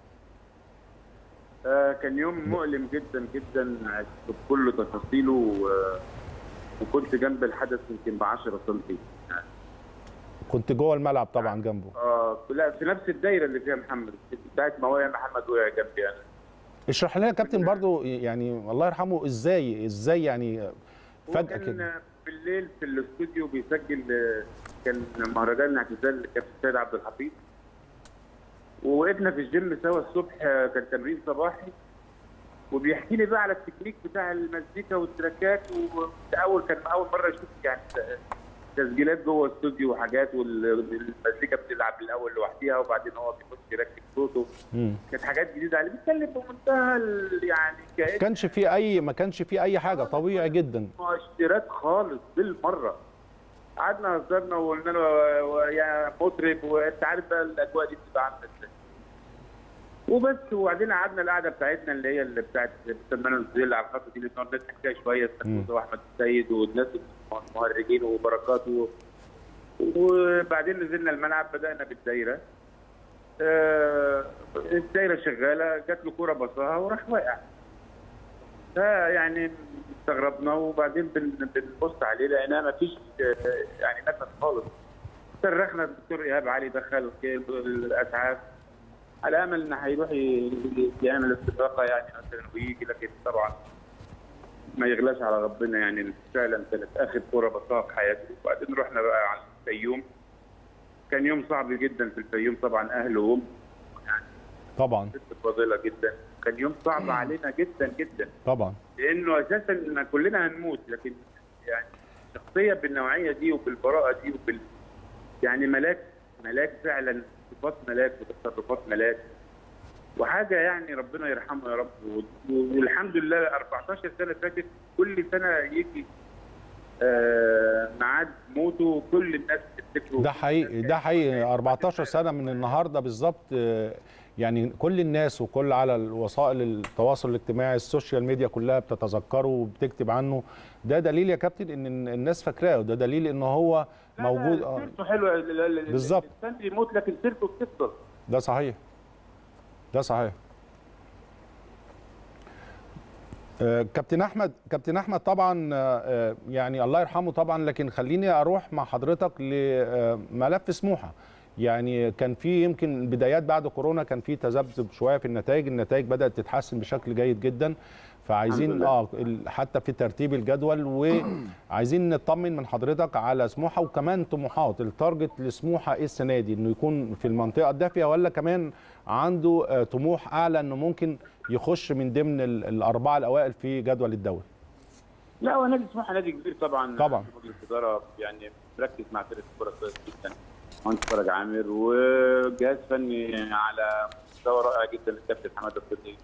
كان يوم مؤلم جدا جدا بكل تفاصيله. وكنت جنب الحدث يمكن ب 10 سم كنت جوه الملعب طبعا جنبه. آه لا في نفس الدايرة اللي فيها محمد بتاعت ما وقع محمد وقع جنبي أنا اشرح لنا يا كابتن برضو يعني الله يرحمه إزاي إزاي يعني هو فجأة كده؟ بالليل في الاستوديو بيسجل آه، كان مهرجان الاعتزال للكابتن سيد عبد الحفيظ. ووقفنا في الجيم سوا الصبح آه، كان تمرين صباحي. وبيحكي لي بقى على التكنيك بتاع المزيكا وال tracks وأول كان أول مرة أشوف يعني تسجيلات جوه الاستوديو وحاجات والمزيكا بتلعب الأول لوحديها وبعدين هو بيخش يركب صوته. كانت حاجات جديدة عليه بيتكلم بمنتهى يعني ما كأن كانش في أي ما كانش في أي حاجة طبيعي جدا. مؤشرات خالص بالمرة. قعدنا هزرنا وقلنا له يا مطرب وانت عارف بقى الأجواء دي بتبقى عاملة إزاي. وبس وبعدين قعدنا القعدة بتاعتنا اللي هي اللي بتاعت سلمان الزيل على الخط دي اللي نقعد نضحك فيها شوية أستاذ واحمد السيد والناس المهرجين وبركات و... وبعدين نزلنا الملعب بدأنا بالدايرة. آه، الدايرة شغالة جات له كورة بصاها وراح واقع. فيعني استغربنا وبعدين بن- بنبص عليه لقيناه ما فيش يعني نفس خالص. صرخنا الدكتور إيهاب علي دخل الاسعاف على أمل ان هيروح يعمل استباقة يعني مثلا ويجي لكن طبعا ما يغلاش على ربنا يعني. فعلا كانت آخر كورة بصاها في حياته. وبعدين رحنا بقى على الفيوم. كان يوم صعب جدا في الفيوم. طبعا أهله وامه طبعا. ست فاضلة جدا. كان يوم صعب علينا جدا جدا. طبعا. لأنه أساسا كلنا هنموت لكن يعني شخصيه بالنوعية دي وبالبراءه دي وبال يعني ملاك ملاك فعلا صفات ملاك وتصرفات ملاك. وحاجة يعني ربنا يرحمه يا رب. والحمد لله 14 سنة فاتت كل سنة يجي آه ميعاد موته كل الناس تفتكره ده حقيقي ده حقيقي. 14 سنة من النهارده بالظبط آه، يعني كل الناس وكل على وسائل التواصل الاجتماعي السوشيال ميديا كلها بتتذكره وبتكتب عنه. ده دليل يا كابتن إن الناس فاكراه وده دليل إن هو موجود لا، آه، سيرته حلوة. ال- ال- ال- بالظبط. الإنسان بيموت لكن سيرته بتفضل ده صحيح. ده صحيح. آه، كابتن أحمد كابتن أحمد طبعا آه، يعني الله يرحمه طبعا لكن خليني أروح مع حضرتك لملف سموحة. يعني كان في يمكن بدايات بعد كورونا كان في تذبذب شوية في النتائج النتائج بدأت تتحسن بشكل جيد جدا. فعايزين. آه حتى في ترتيب الجدول وعايزين نطمن من حضرتك على سموحة وكمان طموحات. التارجت لسموحة إيه السنة دي؟ إنه يكون في المنطقة الدافية ولا كمان عنده آه، طموح أعلى إنه ممكن يخش من ضمن ال- الأربعة الأوائل في جدول الدوري؟ لا هو نادي سموحة نادي كبير طبعا طبعا. مجلس الإدارة. يعني مركز مع فرقه الكوره كويس جدا. مهندس فرج عامر وجهاز فني على مستوى رائع جدا الكابتن حماده الصديق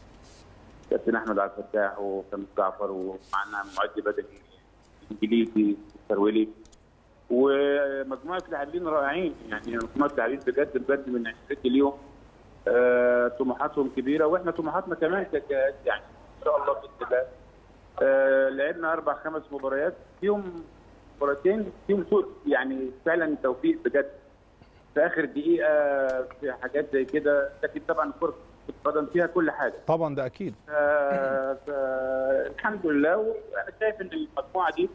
كابتن أحمد عبد الفتاح وكابتن جعفر ومعنا معد بدني إنجليزي سرولي ومجموعة لاعبين رائعين يعني مجموعة لاعبين بجد بجد من عشرتي اليوم. آه، طموحاتهم كبيرة وإحنا طموحاتنا كمان كجهاز يعني إن شاء الله باذن الله آه، لعبنا أربع خمس مباريات فيهم مباراتين فيهم سوء يعني فعلا توفيق بجد. في آخر دقيقة في حاجات زي كده لكن طبعا كرة القدم فيها كل حاجة. طبعا ده أكيد. ف- فالحمد لله وأنا شايف إن المجموعة دي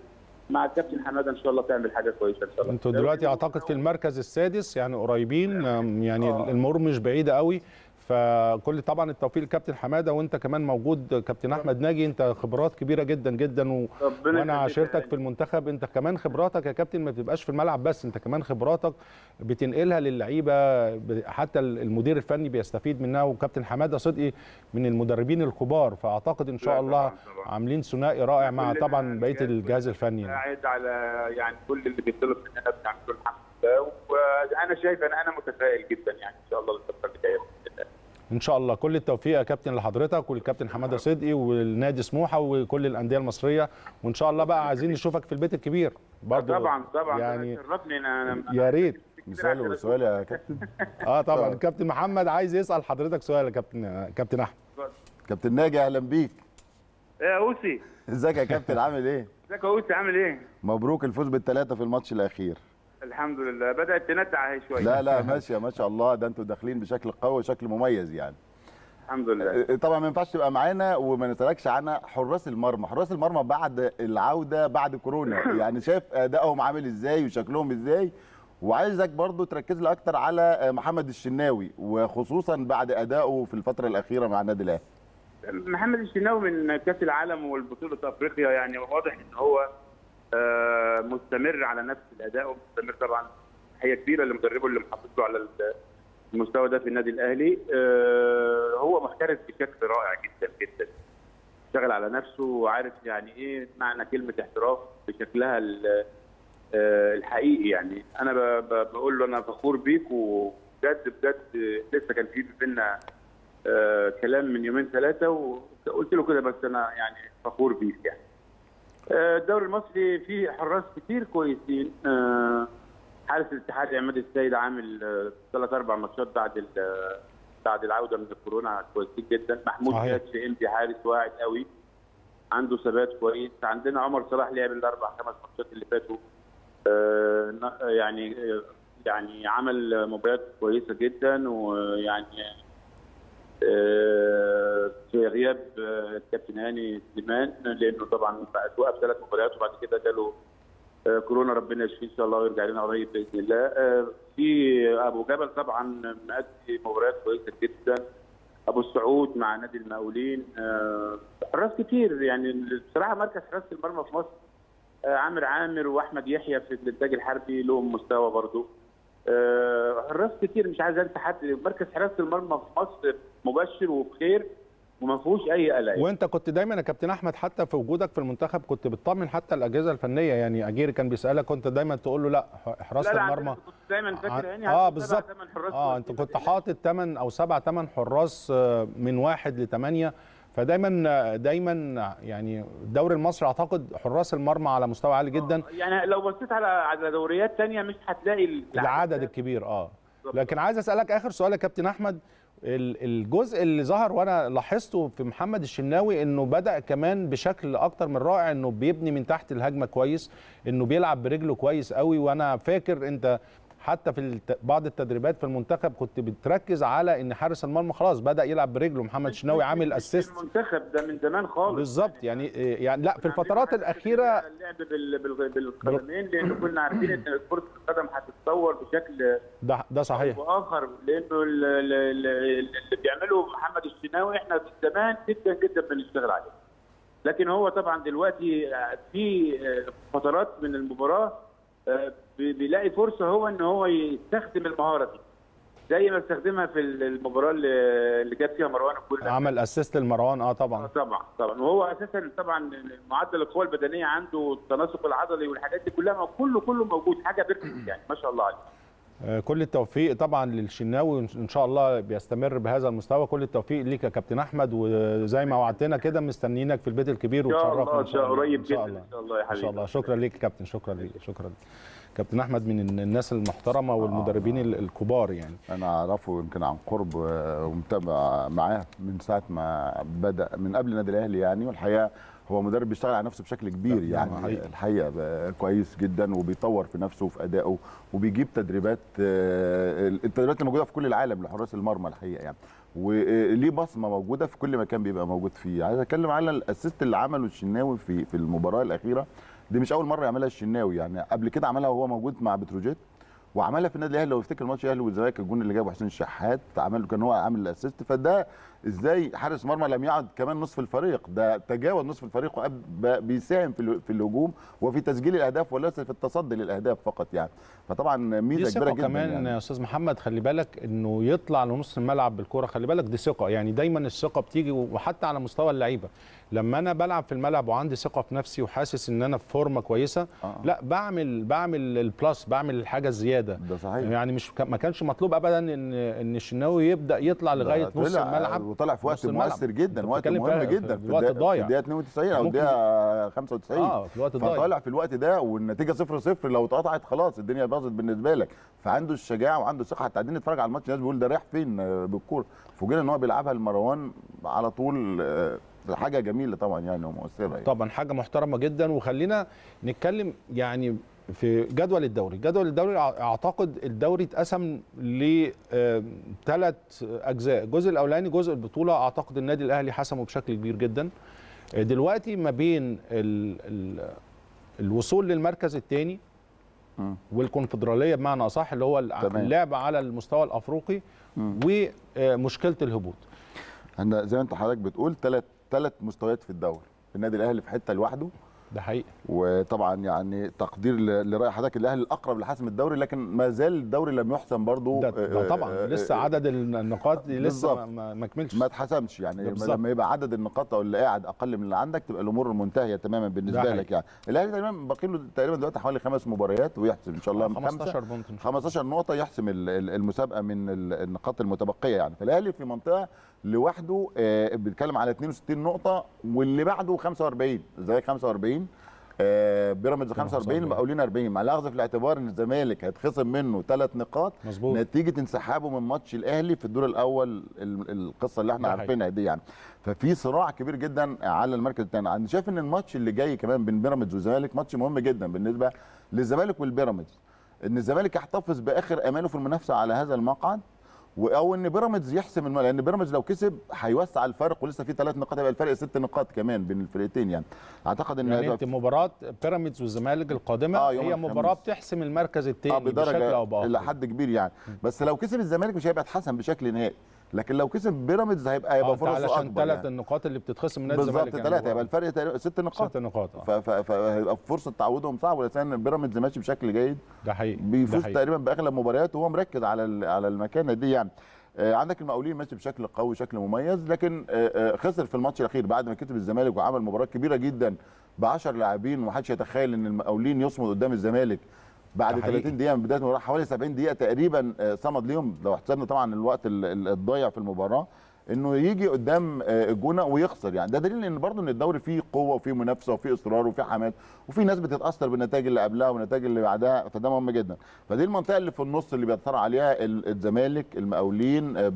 مع الكابتن حمادة إن شاء الله تعمل حاجة كويسة إن شاء الله. أنتوا دلوقتي أعتقد في المركز السادس يعني قريبين آم، يعني آه. المرور مش بعيده قوي فكل طبعا التوفيق لكابتن حمادة وأنت كمان موجود كابتن أحمد ناجي أنت خبرات كبيرة جدا جدا و... وأنا يا في المنتخب أنت كمان خبراتك يا كابتن ما بتبقاش في الملعب بس أنت كمان خبراتك بتنقلها للعيبة حتى المدير الفني بيستفيد منها وكابتن حمادة صدقي من المدربين الكبار فأعتقد إن شاء الله. عاملين ثنائي رائع مع طبعا بقية الجهاز الفني. قاعد على يعني كل اللي بيطلب مننا بنعمله الحمد لله وأنا شايف إن أنا متفائل جدا يعني إن شاء الله الفترة اللي جاية بإذن الله. إن شاء الله. كل التوفيق يا كابتن لحضرتك والكابتن حمادة صدقي والنادي سموحة وكل الأندية المصرية. وإن شاء الله بقى عايزين نشوفك في البيت الكبير. برضه طبعا طبعا. يعني شرفني ان أنا يا ريت. سؤال سؤال يا كابتن؟ آه طبعا. طبعا. الكابتن محمد عايز يسأل حضرتك سؤال يا كابتن كابتن أحمد. كابتن ناجي أهلا بيك. إيه يا أوسي. إزيك يا كابتن؟ عامل إيه؟ إزيك يا أوسي؟ عامل إيه؟ مبروك الفوز بالثلاثه في الماتش الأخير. الحمد لله. بدأت تنتع اهي شوية. لا لا ماشيه ما شاء الله. ده أنتوا داخلين بشكل قوي وشكل مميز يعني. الحمد لله. طبعا ما ينفعش تبقى معانا وما نسألكش عن حراس المرمى. حراس المرمى بعد العودة بعد كورونا. يعني شايف أدائهم عامل إزاي وشكلهم إزاي؟ وعايزك برضو تركز لي أكتر على محمد الشناوي وخصوصا بعد أدائه في الفترة الأخيرة مع النادي الأهلي. محمد الشناوي من كأس العالم والبطولة أفريقيا يعني واضح إن هو آه، مستمر على نفس الأداء ومستمر طبعا. هي كبيرة لمدربه اللي محافظ له على ال- المستوى ده في النادي الأهلي. آه، هو محترف بشكل رائع جدا جدا. اشتغل على نفسه وعارف يعني إيه معنى كلمة احتراف بشكلها آه، الحقيقي يعني. أنا بقول له أنا فخور بيك وبجد بجد لسه كان في بينا آه، كلام من يومين ثلاثة وقلت له كده بس أنا يعني فخور بيك يعني. آه، الدوري المصري فيه حراس كتير كويسين. آه، حارس الاتحاد عماد السيد عامل ثلاث أربع ماتشات بعد بعد العودة من الكورونا كويسين جدا. محمود صحيح. كاتش انبي حارس واعد قوي. عنده ثبات كويس. عندنا عمر صلاح لعب الأربع خمس ماتشات اللي فاتوا. آه، يعني آه، يعني عمل مباريات كويسة جدا ويعني آه، في غياب آه، الكابتن هاني سليمان لأنه طبعا وقف ثلاث مباريات وبعد كده جاله آه، كورونا ربنا يشفيه إن شاء الله ويرجع لنا قريب بإذن الله. آه، في أبو جبل طبعا مأدي مباريات كويسة جدا. أبو السعود مع نادي المقاولين آه، حراس كتير يعني بصراحة مركز حراسه المرمى في مصر آه، عامر عامر وأحمد يحيى في الإنتاج الحربي لهم مستوى برضو. آه، حراس كتير مش عايز انسى حد. مركز حراسه المرمى في مصر مبشر وبخير وما فيهوش أي قلق. وأنت كنت دايما يا كابتن أحمد حتى في وجودك في المنتخب كنت بتطمن حتى الأجهزة الفنية؟ يعني اجيري كان بيسألك كنت دايما تقول له لأ حراسه لا لا المرمى. كنت دايما فاكر عيني آه بالظبط. آه أنت كنت حاطط 8 أو 7 8 حراس آه، من واحد لثمانيه فدايما دايما يعني الدوري المصري أعتقد حراس المرمى على مستوى عالي جدا. يعني لو بصيت على على دوريات تانية مش هتلاقي ال- العدد الكبير آه. لكن عايز أسألك آخر سؤال يا كابتن أحمد. ال- الجزء اللي ظهر وأنا لاحظته في محمد الشناوي إنه بدأ كمان بشكل أكتر من رائع إنه بيبني من تحت الهجمة كويس إنه بيلعب برجله كويس قوي وأنا فاكر أنت حتى في بعض التدريبات في المنتخب كنت بتركز على إن حارس المرمى خلاص بدأ يلعب برجله محمد الشناوي عامل اسيست المنتخب ده من زمان خالص. بالظبط يعني يعني لا في الفترات الأخيرة اللعب بال- بال- بالقدمين لأن كنا عارفين إن كرة القدم هتتطور بشكل ده ده صحيح. واخر لأنه ال- ال- ال- اللي بيعمله محمد الشناوي إحنا من زمان جدا جدا بنشتغل عليه. لكن هو طبعا دلوقتي في فترات من المباراة بيلاقي فرصة هو إن هو يستخدم المهارة دي. زي ما استخدمها في المباراة اللي جاب فيها مروان الكل عمل اسيست لمروان آه طبعا. طبعا طبعا. وهو أساسا طبعا معدل القوة البدنية عنده التناسق العضلي والحاجات دي كلها كله كله موجود حاجة perfect يعني ما شاء الله عليه. آه، كل التوفيق طبعا للشناوي وإن شاء الله بيستمر بهذا المستوى. كل التوفيق ليك يا كابتن أحمد وزي ما وعدتنا كده مستنيينك في البيت الكبير ان شاء وتشرفنا الله إن شاء الله. قريب إن شاء جدا الله. إن شاء الله يا إن حبيبي. شاء الله. شكرا ليك يا كابتن شكرا ليك شكرا. كابتن أحمد من الناس المحترمة والمدربين ال- الكبار يعني. أنا أعرفه يمكن عن قرب آه، ومتابع معاه من ساعة ما بدأ من قبل النادي الأهلي يعني. والحقيقة هو مدرب بيشتغل على نفسه بشكل كبير نعم، يعني حقيقي. الحقيقة كويس جدا وبيطور في نفسه وفي أدائه وبيجيب تدريبات آه، التدريبات اللي موجودة في كل العالم لحراس المرمى الحقيقة يعني. وليه بصمة موجودة في كل مكان بيبقى موجود فيه. عايز أتكلم على الأسيست اللي عمله الشناوي في في المباراة الأخيرة. دي مش أول مرة يعملها الشناوي يعني. قبل كده عملها وهو موجود مع بتروجيت وعملها في النادي الأهلي. لو يفتكر ماتش الأهلي والزمالك الجون اللي جابه حسين الشحات عمل كان هو عامل الأسيست. فده إزاي حارس مرمى لم يعد كمان نصف الفريق؟ ده تجاوز نصف الفريق بيساهم في ال- في الهجوم وفي تسجيل الأهداف وليس في التصدي للأهداف فقط يعني. فطبعا ميزة كبيرة جدا كمان يعني. يا أستاذ محمد خلي بالك إنه يطلع لنص الملعب بالكره خلي بالك دي ثقة. يعني دايما الثقة بتيجي وحتى على مستوى اللعيبة. لما أنا بلعب في الملعب وعندي ثقة في نفسي وحاسس إن أنا في فورمة كويسة آه. لا بعمل بعمل البلس بعمل الحاجة الزيادة. ده صحيح. يعني مش ما كانش مطلوب ابدا إن إن الشناوي يبدأ يطلع لغاية نص الملعب. وطلع في وقت. مؤثر جدا وقت مهم جدا. في الوقت الضايع. في الدقيقة 92 أو ممكن- الدقيقة 95 آه في الوقت الضايع فطالع في الوقت ده والنتيجة 0 0 لو اتقطعت خلاص الدنيا باظت بالنسبة لك. فعنده الشجاعة وعنده ثقة. حتى قاعدين نتفرج على الماتش الناس بيقول ده رايح فين؟ آه، بالكورة. فوجئنا إن هو بيلعبها لمروان على طول آه، حاجة جميلة طبعا يعني ومؤثرة يعني. طبعا حاجة محترمة جدا. وخلينا نتكلم يعني في جدول الدوري جدول الدوري أعتقد الدوري اتقسم لثلاث أجزاء الجزء الأولاني جزء البطولة أعتقد النادي الأهلي حسمه بشكل كبير جدا آه، دلوقتي ما بين ال ال الوصول للمركز الثاني. والكونفدرالية بمعنى أصح اللي هو. اللعب على المستوى الأفريقي. ومشكله الهبوط إحنا زي ما أنت حضرتك بتقول ثلاث ثلاث مستويات في الدوري النادي الأهلي في حتة لوحده ده حقيقي وطبعا يعني تقدير لرأي حضرتك الأهلي الأقرب لحسم الدوري لكن ما زال الدوري لم يحسم برضه ده, ده طبعا لسه عدد النقاط لسه. ما- ما كملش ما اتحسمش يعني لما- يبقى عدد النقاط أو اللي قاعد أقل من اللي عندك تبقى الأمور منتهية تماما بالنسبة لك حقيقي. يعني الأهلي تقريبا باقي له تقريبا دلوقتي حوالي خمس مباريات ويحسم إن شاء الله 15 بونت إن شاء الله. 15 نقطة يحسم ال- ال- المسابقة من ال- النقاط المتبقية يعني فالأهلي في منطقة لوحده آه، بيتكلم على 62 نقطة واللي بعده 45 الزمالك 45 آه، بيراميدز 45 المقاولين 40 مع الأخذ في الاعتبار إن الزمالك هيتخصم منه ثلاث نقاط مظبوط. نتيجة انسحابه من ماتش الأهلي في الدور الأول ال- القصة اللي إحنا. عارفينها دي يعني. ففي صراع كبير جدا على المركز الثاني أنا شايف إن الماتش اللي جاي كمان بين بيراميدز والزمالك ماتش مهم جدا بالنسبة للزمالك والبيراميدز. إن الزمالك يحتفظ بآخر أماله في المنافسة على هذا المقعد أو إن بيراميدز يحسم الم... لأن بيراميدز لو كسب هيوسع الفرق ولسه في ثلاث نقاط يبقى الفرق ست نقاط كمان بين الفرقتين يعني. أعتقد إن يعني هيبقى أنت مباراة بيراميدز والزمالك القادمة آه، هي. مباراة بتحسم المركز الثاني بشكل بدرجة أو بآخر. إلى حد كبير يعني. بس لو كسب الزمالك مش هيبقى اتحسن بشكل نهائي. لكن لو كسب بيراميدز هيبقى آه، هيبقى أنت فرصه علشان أكبر ثلاث يعني. النقاط اللي بتتخصم من نادي بالظبط الزمالك يعني ثلاثة يبقى الفرق ست نقاط ست نقاط آه. فهيبقى فرصة تعويضهم صعب ولكن بيراميدز ماشي بشكل جيد ده حقيقي بيفوز. تقريبا بأغلب مبارياته وهو مركز على على المكانة دي يعني آه، عندك المقاولين ماشي بشكل قوي شكل مميز لكن آه، آه، خسر في الماتش الأخير بعد ما كسب الزمالك وعمل مباراة كبيرة جدا ب 10 لاعبين ومحدش يتخيل إن المقاولين يصمد قدام الزمالك بعد ده حقيقي. 30 دقيقة من بداية المباراة حوالي 70 دقيقة تقريبا آه، صمد ليهم لو حسبنا طبعا الوقت ال- ال- الضايع في المباراة إنه يجي قدام آه، الجونة ويخسر يعني ده دليل إن برضه إن الدوري فيه قوة وفيه منافسة وفيه إصرار وفيه حماس وفي ناس بتتأثر بالنتائج اللي قبلها والنتائج اللي بعدها فده مهم جدا فدي المنطقة اللي في النص اللي بيتصارع عليها ال- الزمالك المقاولين آه،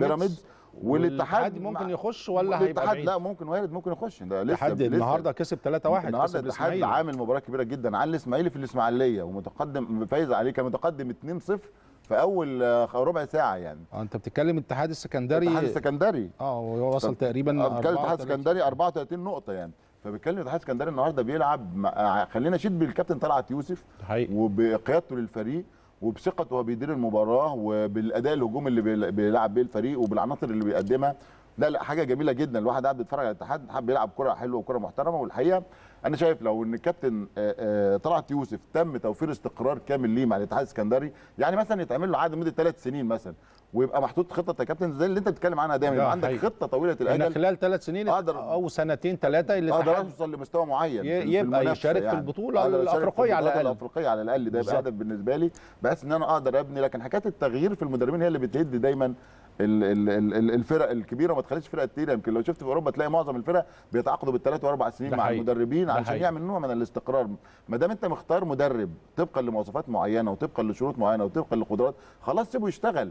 بيراميدز. والاتحاد ممكن يخش ولا هيبقى الاتحاد؟ لا ممكن وارد ممكن يخش. ده لسه لسه النهارده كسب 3-1 النهارده الاتحاد عامل مباراة كبيرة جدا على الإسماعيلي في الإسماعيلية ومتقدم فايز عليه كان متقدم 2-0 في أول آه، ربع ساعة يعني. آه أنت بتتكلم الاتحاد السكندري. الاتحاد السكندري. آه وهو وصل تقريبا آه، بيتكلم الاتحاد 34. السكندري 34 نقطة يعني. فبيتكلم الاتحاد السكندري النهارده بيلعب مع... خلينا نشيد بالكابتن طلعت يوسف حقيقي. وبقيادته للفريق. وبثقته وهو بيدير المباراة وبالأداء الهجومي اللي بيل- بيلعب بيه الفريق وبالعناصر اللي بيقدمها. لا لا حاجة جميلة جدا. الواحد قاعد بيتفرج على الاتحاد الاتحاد بيلعب كرة حلوة وكرة محترمة. والحقيقة أنا شايف لو ان الكابتن آه، آه، طلعت يوسف تم توفير استقرار كامل ليه مع الاتحاد السكندري يعني مثلا يتعمل له عقد مده ثلاث سنين مثلا ويبقى محطوط خطة يا كابتن زي اللي انت بتتكلم عنها دايما يبقى عندك. خطة طويلة الأجل خلال ثلاث سنين أقدر- أو سنتين ثلاثة أقدر الاتحاد أوصل لمستوى معين يبقى يشارك في أشارك في الأفريقية على البطولات الأقل. الأفريقية على الأقل ده يبقى. هدف بالنسبة لي بحيث إن أنا أقدر أبني لكن حكاية التغيير في المدربين هي اللي بتهد دايما الفرق الكبيرة وما تخليش فرق كتير يمكن لو شفت في أوروبا تلاقي معظم الفرق بيتعاقدوا بالثلاث وأربع سنين مع حقيقي. المدربين علشان حقيقي. يعمل نوع من الاستقرار. ما دام أنت مختار مدرب طبقا لمواصفات معينة وطبقا لشروط معينة وطبقا لقدرات خلاص سيبه يشتغل.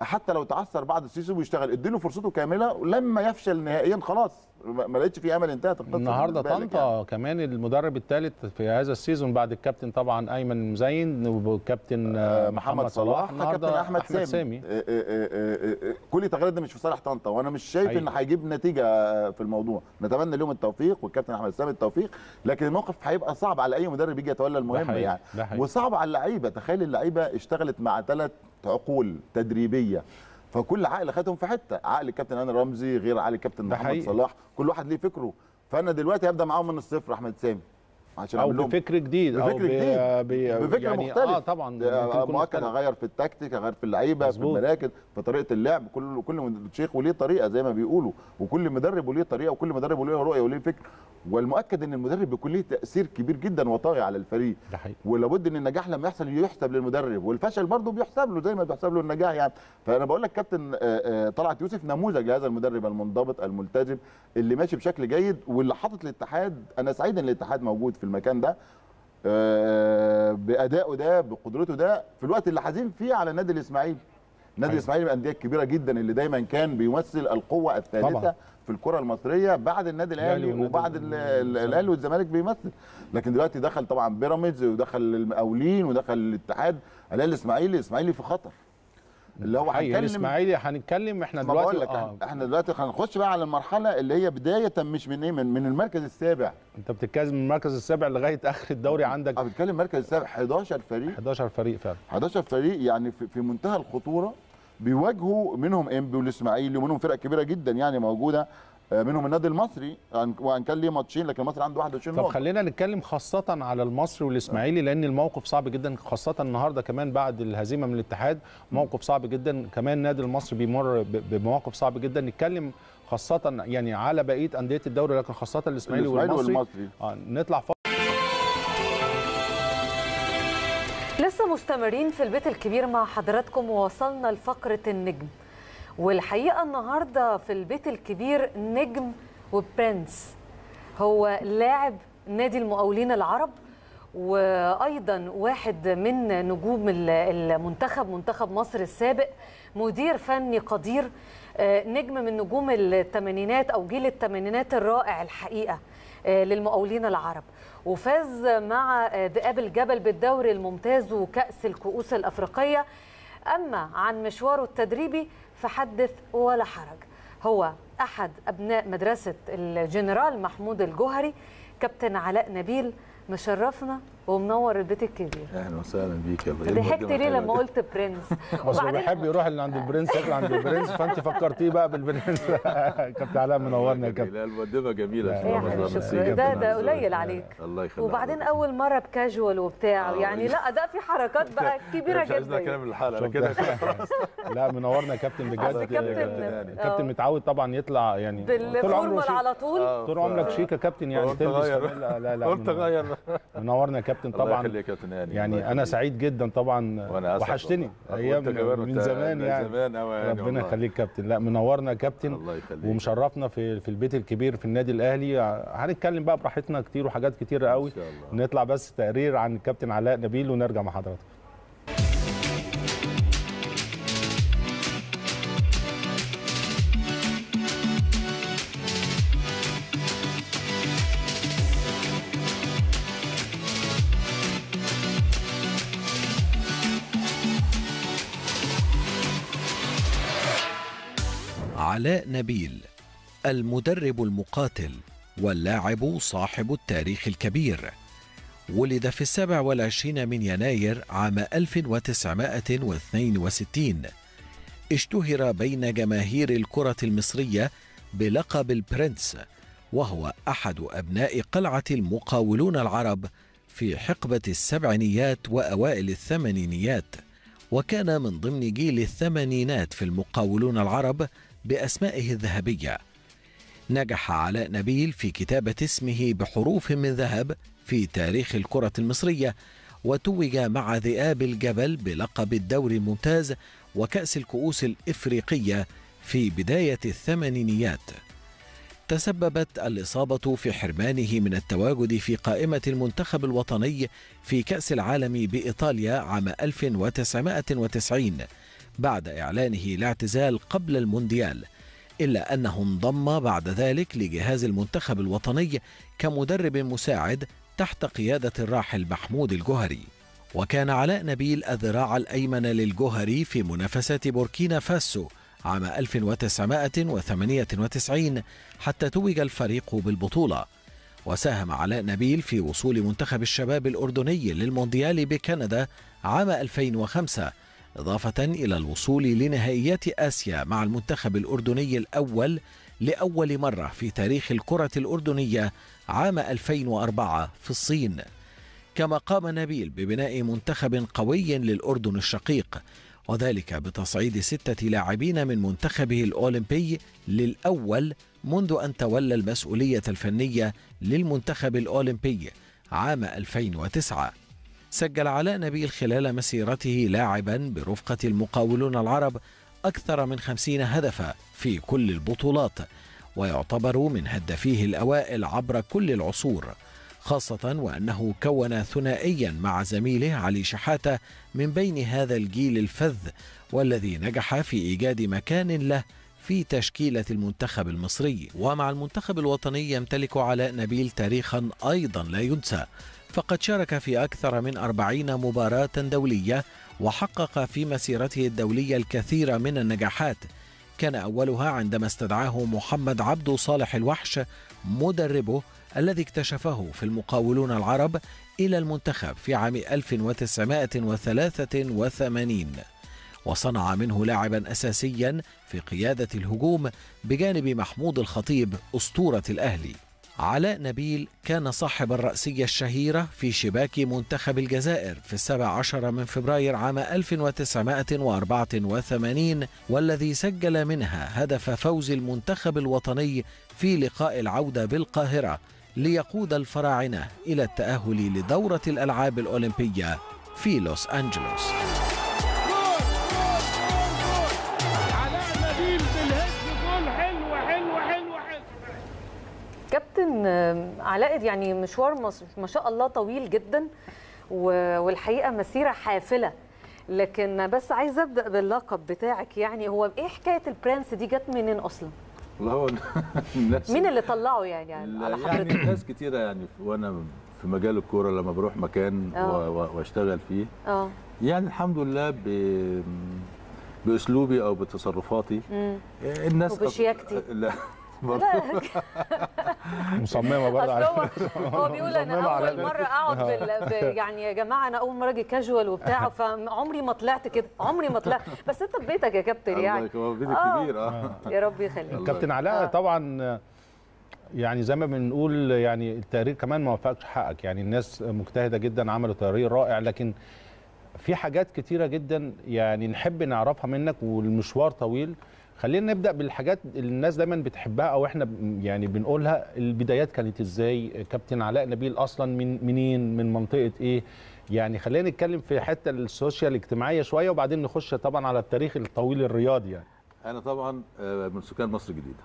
حتى لو تعثر بعد ال season ويشتغل اديله فرصته كاملة ولما يفشل نهائيا خلاص. ما لقيتش فيه أمل انتهت القصة النهارده طنطا كمان المدرب الثالث في هذا ال season بعد الكابتن طبعا أيمن مزين والكابتن آه، محمد صلاح كابتن أحمد, سامي, سامي. آه، آه، آه، آه، كل التغييرات دي مش في صالح طنطا وأنا مش شايف حقيقي. إن هيجيب نتيجة آه، في الموضوع نتمنى لهم التوفيق والكابتن أحمد سامي التوفيق لكن الموقف هيبقى صعب على أي مدرب يجي يتولى المهمه. يعني ده حقيقي. وصعب على اللعيبة تخيل اللعيبة اشتغلت مع ثلاث عقول تدريبية فكل عقل خدهم في حتة. عقل الكابتن هاني رمزي غير عقل الكابتن محمد حقيقي. صلاح. كل واحد ليه فكره. فأنا دلوقتي هبدأ معاهم من الصفر أحمد سامي عشان أو بفكر جديد بفكر جديد. بفكر يعني مختلف. آه طبعا آه، مؤكد. هغير في التكتيك هغير في اللعيبة في. المراكز في طريقة اللعب. كل كل شيخ وليه طريقة زي ما بيقولوا. وكل مدرب وليه طريقة وكل مدرب وليه رؤية وليه فكر. والمؤكد إن المدرب بيكون ليه تأثير كبير جدا وطاغي على الفريق ده حقيقي ولابد إن النجاح لما يحصل يحسب للمدرب والفشل برضه بيحسب له زي ما بيحسب له النجاح يعني فأنا بقول لك كابتن آه، آه، طلعت يوسف نموذج لهذا المدرب المنضبط الملتزم اللي ماشي بشكل جيد واللي حاطط الاتحاد أنا سعيد إن الاتحاد موجود في المكان ده آه، بادائه ده بقدرته ده في الوقت اللي حزين فيه على النادي الإسماعيلي أيوة. الإسماعيلي من الانديه الكبيره جدا اللي دايما كان بيمثل القوة الثالثة طبعا. في الكرة المصرية بعد النادي الأهلي وبعد. الأهلي والزمالك بيمثل. لكن دلوقتي دخل طبعا بيراميدز ودخل المقاولين ودخل الاتحاد. الاقي الاسماعيلي الاسماعيلي في خطر. اللي هو هنتكلم الاسماعيلي هنتكلم إحنا دلوقتي لك آه. إحنا, دلوقتي هنخش بقى على المرحلة اللي هي بداية مش من إيه من, من المركز السابع. أنت بتتكلم من المركز السابع لغاية آخر الدوري عندك. أنا بتكلم مركز السابع 11 فريق. 11 فريق فعلا. 11 فريق يعني في, في منتهى الخطورة. بيواجهوا منهم انبي والاسماعيلي ومنهم فرق كبيرة جدا يعني موجودة آه، منهم النادي المصري وان كان ليه ماتشين لكن المصري عنده 21 طب نقطة. خلينا نتكلم خاصة على المصري والإسماعيلي لأن الموقف صعب جدا خاصة النهاردة كمان بعد الهزيمة من الاتحاد موقف صعب جدا. كمان النادي المصري بيمر بمواقف صعبة جدا. نتكلم خاصة يعني على بقية أندية الدوري لكن خاصة الإسماعيلي الإسماعيلي والمصري. والمصري. آه نطلع مستمرين في البيت الكبير مع حضراتكم ووصلنا لفقرة النجم. والحقيقة النهاردة في البيت الكبير نجم وبرنس. هو لاعب نادي المقاولين العرب وأيضا واحد من نجوم ال- المنتخب منتخب مصر السابق مدير فني قدير آه، نجم من نجوم الثمانينات أو جيل الثمانينات الرائع الحقيقة آه، للمقاولين العرب. وفاز مع ذئاب الجبل بالدوري الممتاز وكأس الكؤوس الأفريقية. أما عن مشواره التدريبي فحدث ولا حرج. هو أحد أبناء مدرسة الجنرال محمود الجوهري كابتن علاء نبيل مشرفنا ومنور البيت الكبير. أهلا وسهلا بيك يا ضحكت ليه لما قلت prince؟ بس هو بيحب يروح اللي عند البرنس ياكل عند البرنس فأنت فكرتيه بقى بالبرنس. كابتن علاء منورنا يا كابتن. لا المقدمة جميلة لا، شكرا. ده ده قليل. عليك. الله يخليك. وبعدين أول مرة بكاجوال وبتاع آه، يعني لا ده في حركات بقى كبيرة مش عايزنا جدا. كلام الحلقة شوف كده ده. لا منورنا يا كابتن بجد. كابتن- كابتن, متعود طبعا يطلع يعني بال formal شيك. على طول. آه، طول عمرك شيك يا كابتن يعني تلبس. فانيلا. لا لا قلت غير منورنا يا كابتن. الله طبعا. يخليك يا كابتن هاني. الله يعني أنا. سعيد جدا طبعا. أسعد وحشتني. أيام من زمان من يعني. زمان أوي يعني ربنا. يخليك كابتن. لا منورنا يا كابتن. الله يخليك. ومشرفنا في في البيت الكبير في النادي الأهلي. هنتكلم بقى براحتنا. كتير وحاجات كتيرة قوي الله. نطلع بس تقرير عن الكابتن علاء نبيل ونرجع مع حضرتك علاء نبيل المدرب المقاتل واللاعب صاحب التاريخ الكبير. ولد في السابع والعشرين من يناير عام 1962 اشتهر بين جماهير الكرة المصرية بلقب البرنس وهو أحد أبناء قلعة المقاولون العرب في حقبة السبعينيات وأوائل الثمانينيات. وكان من ضمن جيل الثمانينات في المقاولون العرب بأسمائه الذهبية. نجح علاء نبيل في كتابة اسمه بحروف من ذهب في تاريخ الكرة المصرية وتوج مع ذئاب الجبل بلقب الدوري الممتاز وكأس الكؤوس الإفريقية في بداية الثمانينيات. تسببت الإصابة في حرمانه من التواجد في قائمة المنتخب الوطني في كأس العالم بإيطاليا عام 1990 بعد إعلانه الاعتزال قبل المونديال إلا أنه انضم بعد ذلك لجهاز المنتخب الوطني كمدرب مساعد تحت قيادة الراحل محمود الجوهري. وكان علاء نبيل الذراع الأيمن للجوهري في منافسة بوركينا فاسو عام 1998 حتى توج الفريق بالبطولة. وساهم علاء نبيل في وصول منتخب الشباب الأردني للمونديال بكندا عام 2005 إضافة إلى الوصول لنهائيات آسيا مع المنتخب الأردني الأول لأول مرة في تاريخ الكرة الأردنية عام 2004 في الصين. كما قام نبيل ببناء منتخب قوي للأردن الشقيق وذلك بتصعيد ستة لاعبين من منتخبه الأولمبي للأول منذ أن تولى المسؤولية الفنية للمنتخب الأولمبي عام 2009 سجل علاء نبيل خلال مسيرته لاعبا برفقة المقاولون العرب أكثر من خمسين هدفا في كل البطولات ويعتبر من هدافيه الأوائل عبر كل العصور خاصة وأنه كون ثنائيا مع زميله علي شحاتة من بين هذا الجيل الفذ والذي نجح في إيجاد مكان له في تشكيلة المنتخب المصري. ومع المنتخب الوطني يمتلك علاء نبيل تاريخا أيضا لا ينسى فقد شارك في أكثر من أربعين مباراة دولية وحقق في مسيرته الدولية الكثير من النجاحات. كان أولها عندما استدعاه محمد عبد صالح الوحش مدربه الذي اكتشفه في المقاولون العرب إلى المنتخب في عام 1983 وصنع منه لاعبا أساسيا في قيادة الهجوم بجانب محمود الخطيب أسطورة الأهلي. علاء نبيل كان صاحب الرأسية الشهيرة في شباك منتخب الجزائر في السابع عشر من فبراير عام 1984 والذي سجل منها هدف فوز المنتخب الوطني في لقاء العودة بالقاهرة ليقود الفراعنة إلى التأهل لدورة الألعاب الأولمبية في لوس أنجلوس. كابتن علاء يعني مشوار مصر ما شاء الله طويل جدا والحقيقة مسيرة حافلة لكن بس عايزه أبدأ باللقب بتاعك يعني هو إيه حكاية البرنس دي جت منين أصلا؟ والله هو الناس مين اللي طلعه يعني على يعني حضرتك؟ ناس كتيرة يعني وأنا في مجال الكورة لما بروح مكان آه. وأشتغل فيه آه يعني الحمد لله ب... بأسلوبي أو بتصرفاتي مم. الناس وبشياكتي. لا لا مصممة برضه على هو بيقول أنا أول مرة أقعد بال... ب... يعني يا جماعة أنا أول مرة أجي كاجوال وبتاع فعمري ما طلعت كده عمري ما طلعت. بس أنت في بيتك يا كابتن الله يعني يكرمك، هو بيتك آه. كبير آه. يا رب يخليك. كابتن علاء طبعا يعني زي ما بنقول يعني التقرير كمان ما وفقش حقك. يعني الناس مجتهدة جدا عملوا تقرير رائع لكن في حاجات كتيرة جدا يعني نحب نعرفها منك والمشوار طويل. خلينا نبدأ بالحاجات اللي الناس دايما بتحبها أو إحنا يعني بنقولها. البدايات كانت إزاي؟ كابتن علاء نبيل أصلا من منين؟ من منطقة إيه؟ يعني خلينا نتكلم في حتة السوشيال الاجتماعيه شوية وبعدين نخش طبعا على التاريخ الطويل الرياضي يعني. أنا طبعا آه، من سكان مصر الجديدة.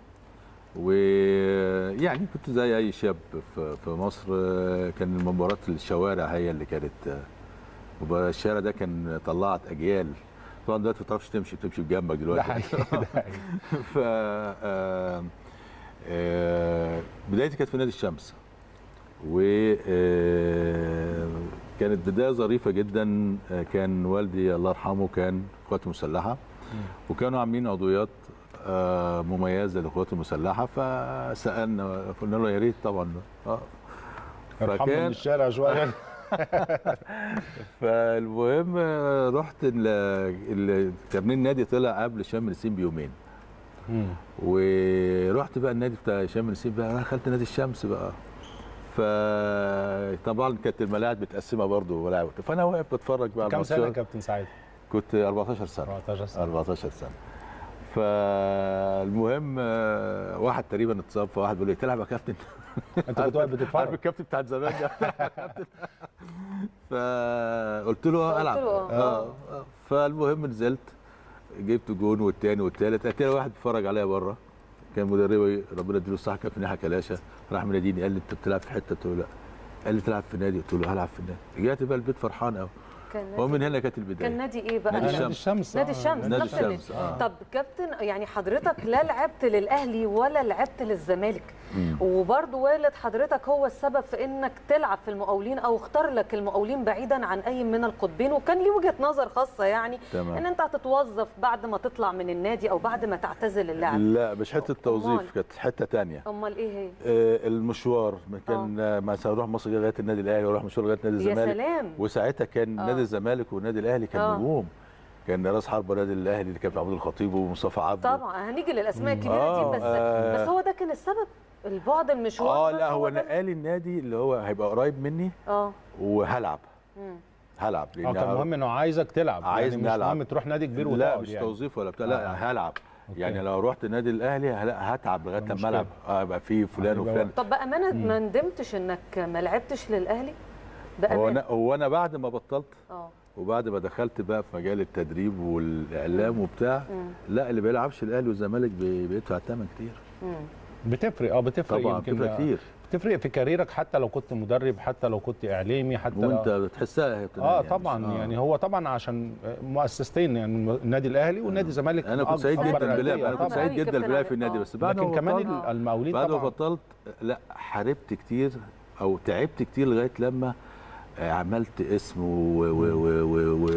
ويعني كنت زي أي شاب في مصر آه، كان مباريات الشوارع هي اللي كانت آه، الشارع ده كان طلعت أجيال. طبعا دلوقتي ما بتعرفش تمشي بتمشي بجنبك ده دلوقتي. حقيقي ده حقيقي. ف آه، آه، بدايتي كانت في نادي الشمس. و كانت بداية ظريفة جدا. كان والدي الله يرحمه كان في القوات المسلحه وكانوا عاملين عضويات مميزة للقوات المسلحة. فسألنا قلنا له يا ريت طبعا. آه. من الشارع شوية. فالمهم آه، رحت ال- ال- تمرين النادي طلع قبل شم النسيم بيومين. ورحت بقى النادي بتاع شم النسيم بقى دخلت نادي الشمس بقى فطبعا كانت الملاعب متقسمة برضو ملاعب فأنا واقف بتفرج بقى كم سنة. كابتن سعيد؟ كنت 14 سنة 14 سنة 14 سنة فالمهم آه، واحد تقريبا اتصاب فواحد بيقول لي تلعب يا كابتن. انت كنت واقف عارف بتتفرج الكابتن بتاع زمان ده؟ كابتن. فقلت له آه ألعب. له آه. آه آه. فالمهم نزلت جبت جون والتاني والتالت. اتاري واحد بيتفرج عليا بره. كان مدربي ربنا يديله الصحة كابتن يحيى كلاشة. راح مناديني قال لي أنت بتلعب في حتة؟ قلت له لأ. قال لي تلعب في نادي؟ قلت له هلعب في النادي. رجعت بقى البيت فرحان قوي كان ومن هنا كانت البداية كان نادي إيه بقى؟ نادي نادي الشمس. الشمس نادي آه. الشمس نادي نفس النادي. الشمس، آه. طب كابتن يعني حضرتك لا لعبت للأهلي ولا لعبت للزمالك. وبرضه والد حضرتك هو السبب في إنك تلعب في المقاولين أو اختار لك المقاولين بعيدا عن أي من القطبين وكان ليه وجهة نظر خاصة يعني تمام. إن أنت هتتوظف بعد ما تطلع من النادي أو بعد ما تعتزل اللعب لا مش حتة؟ توظيف كانت حتة تانية أمال إيه هي؟ آه، المشوار كان آه. مثلا أروح مصر لغاية النادي الأهلي وأروح مشوار لغاية نادي يا الزمالك سلام وساعتها كان آه. نادي الزمالك والنادي الأهلي كان آه. نجوم كان راس حربة نادي الأهلي اللي كان عبد الخطيب ومصطفى عبده طبعا هنيجي للأسماء الكبيرة آه، دي بس آه. بس هو ده كان السبب البعد المشوار آه لا هو نقالي النادي اللي هو هيبقى قريب مني آه وهلعب مم. هلعب آه كان مهم إنه عايزك تلعب عايز يعني مش نلعب. مهم تروح نادي كبير لا وتقعد مش يعني. توظيف ولا بتاع آه. لا هلعب OK. يعني لو رحت النادي الأهلي هل- هتعب لغاية. لما العب آه يبقى في فلان وفلان طب بامانه ما ندمتش إنك ما لعبتش للأهلي؟ هو أنا هو أنا بعد ما بطلت آه وبعد ما دخلت بقى في مجال التدريب والإعلام وبتاع مم. لا اللي بيلعبش الأهلي والزمالك بي- بيدفع الثمن كتير مم. بتفرق آه بتفرق طبعا يمكن بتفرق كتير بتفرق في كاريرك حتى لو كنت مدرب حتى لو كنت إعلامي حتى وأنت لو بتحسها آه يعني طبعا آه. يعني هو طبعا عشان مؤسستين يعني النادي الأهلي والنادي الزمالك أنا كنت سعيد جدا بالله أنا كنت. سعيد جدا علي. في النادي آه. بس بعد لكن ما كمان المقاولين بعد ما بطلت لا حاربت كتير أو تعبت كتير لغاية لما آه، عملت اسم و... و... و... و...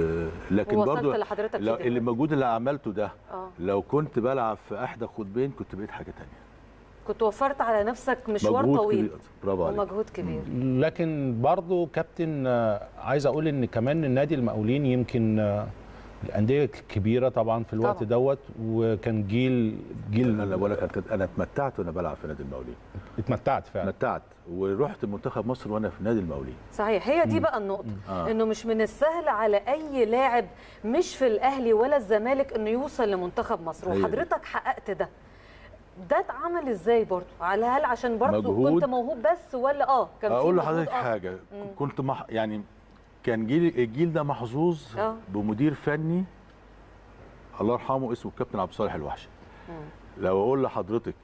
لكن برضو لحضرتك لو. اللي المجهود اللي عملته ده آه. لو كنت بلعب في أحدى قطبين كنت بقيت حاجة تانية. كنت وفرت على نفسك مشوار طويل كبير. برافو عليك. ومجهود كبير. لكن برضو كابتن آه، عايز أقول إن كمان النادي المقاولين يمكن آه، الأندية الكبيره طبعا في الوقت طبعاً. دوت وكان جيل جيل أنا بقول لك أنا- أنا اتمتعت وأنا بلعب في نادي المقاولين. اتمتعت فعلا. اتمتعت. ورحت منتخب مصر وأنا في نادي المقاولين. صحيح. هي دي بقى النقطة آه. إنه مش من السهل على أي لاعب مش في الأهلي ولا الزمالك إنه يوصل لمنتخب مصر. وحضرتك حققت ده. ده اتعمل إزاي برضه؟ على هل عشان برضه مجهود. كنت موهوب بس ولا آه كان في أقول لحضرتك آخر؟ حاجة. كنت مح... يعني كان جيل الجيل ده محظوظ آه. بمدير فني. الله يرحمه اسمه الكابتن عبد الصالح الوحشي. لو أقول لحضرتك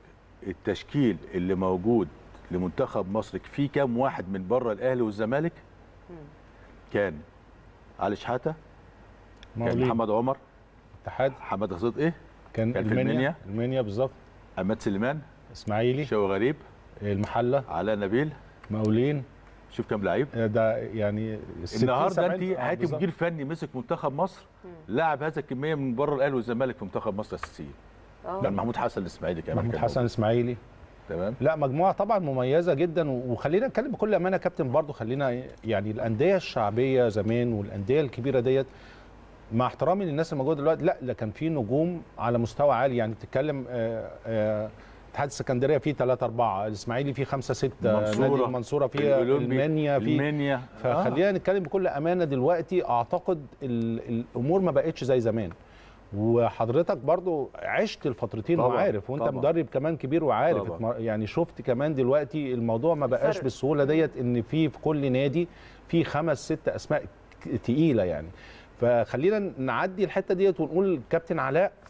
التشكيل اللي موجود لمنتخب مصر فيه كام واحد من بره الأهلي والزمالك؟ كان علي شحاتة كان محمد عمر اتحاد. حماده صدقي كان, كان في المنيا المنيا. المنيا بالظبط. عماد سليمان. إسماعيلي. شوقي غريب. المحلة. علاء نبيل. مقاولين. شوف كام لعيب ده يعني 60 النهارده 70 انت آه، هاتي. مدير فني مسك منتخب مصر لاعب هذا الكمية من بره الأهلي والزمالك في منتخب مصر اساسيين آه. كان محمود حسن الإسماعيلي كمان محمود حسن اسماعيلي موجود. تمام لا مجموعة طبعا مميزة جدا وخلينا نتكلم بكل أمانة يا كابتن برضو خلينا يعني الأندية الشعبية زمان والأندية الكبيرة ديت مع احترامي للناس الموجودة دلوقتي لا ده كان في نجوم على مستوى عالي يعني بتتكلم آه، آه، اتحاد السكندريه فيه 3 4 الإسماعيلي فيه 5 6 نادي المنصورة، المنصوره فيه المنيا فيه المنيا فخلينا نتكلم بكل أمانة دلوقتي أعتقد ال- الأمور ما بقتش زي زمان وحضرتك برضو عشت الفترتين طبعاً، وعارف وأنت طبعاً. مدرب كمان كبير وعارف طبعاً. يعني شفت كمان دلوقتي الموضوع ما بقاش الفرق. بالسهولة ديت إن في في كل نادي في خمس ست أسماء تقيلة يعني فخلينا نعدي الحتة ديت ونقول كابتن علاء آه، آه،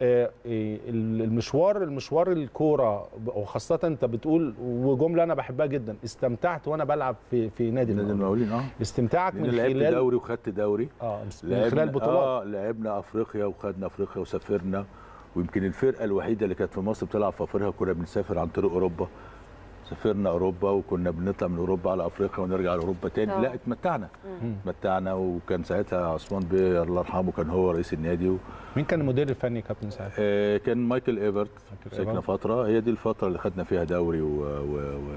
المشوار المشوار الكورة وخاصة انت بتقول وجملة أنا بحبها جدا استمتعت وأنا بلعب في في نادي نادي المقاولين. آه. استمتاعك من لعبت خلال دوري وخدت دوري. آه من خلال بطولات. آه لعبنا أفريقيا وخدنا أفريقيا وسافرنا. ويمكن الفرقة الوحيدة اللي كانت في مصر بتلعب في أفريقيا كنا بنسافر عن طريق أوروبا. سافرنا أوروبا وكنا بنطلع من أوروبا على أفريقيا ونرجع لأوروبا تاني آه. لا اتمتعنا اتمتعنا وكان ساعتها عثمان بيه الله يرحمه كان هو رئيس النادي و... مين كان المدير الفني كابتن سعد؟ آه، كان مايكل إيفرت مايكل سكنا إيفرت. فترة هي دي الفترة اللي خدنا فيها دوري و... و... و...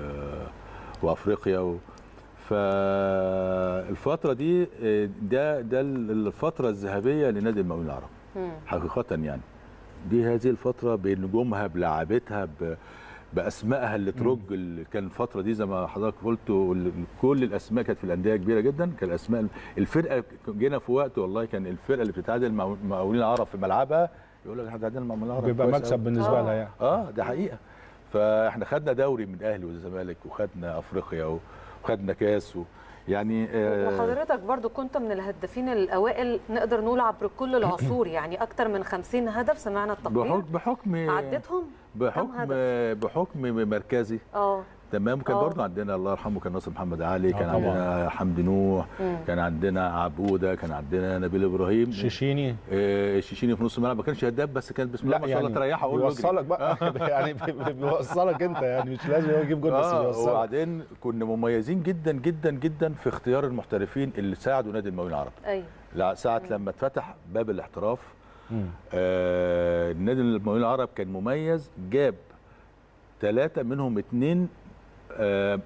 وأفريقيا و... فالفتره دي آه، ده ده الفترة الذهبية لنادي المقاولين العرب. حقيقة يعني دي هذه الفترة بنجومها بلاعبتها ب... بأسمائها اللي ترج اللي كان الفترة دي زي ما حضرتك قلت كل الأسماء كانت في الأندية كبيرة جدا كان الأسماء الفرقة جينا في وقت والله كان الفرقة اللي بتتعادل مع المقاولين العرب في ملعبها يقول لك إحنا تعادلنا مع المقاولين العرب بيبقى مكسب. بالنسبة آه. لها يعني آه ده حقيقة فإحنا خدنا دوري من الأهلي والزمالك وخدنا أفريقيا وخدنا كأس و... يعني آه وحضرتك برضو كنت من الهدافين الأوائل نقدر نقول عبر كل العصور. يعني أكتر من 50 هدف سمعنا التقرير. بحكم بحكم عدتهم بحكم؟ بحكم مركزي. آه. تمام كان آه. برضه عندنا الله يرحمه كان ناصر محمد علي كان طبعاً. عندنا حمدي نوح مم. كان عندنا عبودة كان عندنا نبيل إبراهيم شيشيني آه، الشيشيني في نص الملعب ما كانش هداف بس كان بسم الله ما شاء الله تريحه أقول. بيوصلك بقى يعني بي- بيوصلك انت يعني مش لازم هو يجيب جول بس آه بيوصلك وبعدين كنا مميزين جدا جدا جدا في اختيار المحترفين اللي ساعدوا نادي المقاولين العرب أيوه لا، ساعة لما اتفتح باب الاحتراف. آه نادي المقاولين العرب كان مميز جاب ثلاثة منهم اثنين آه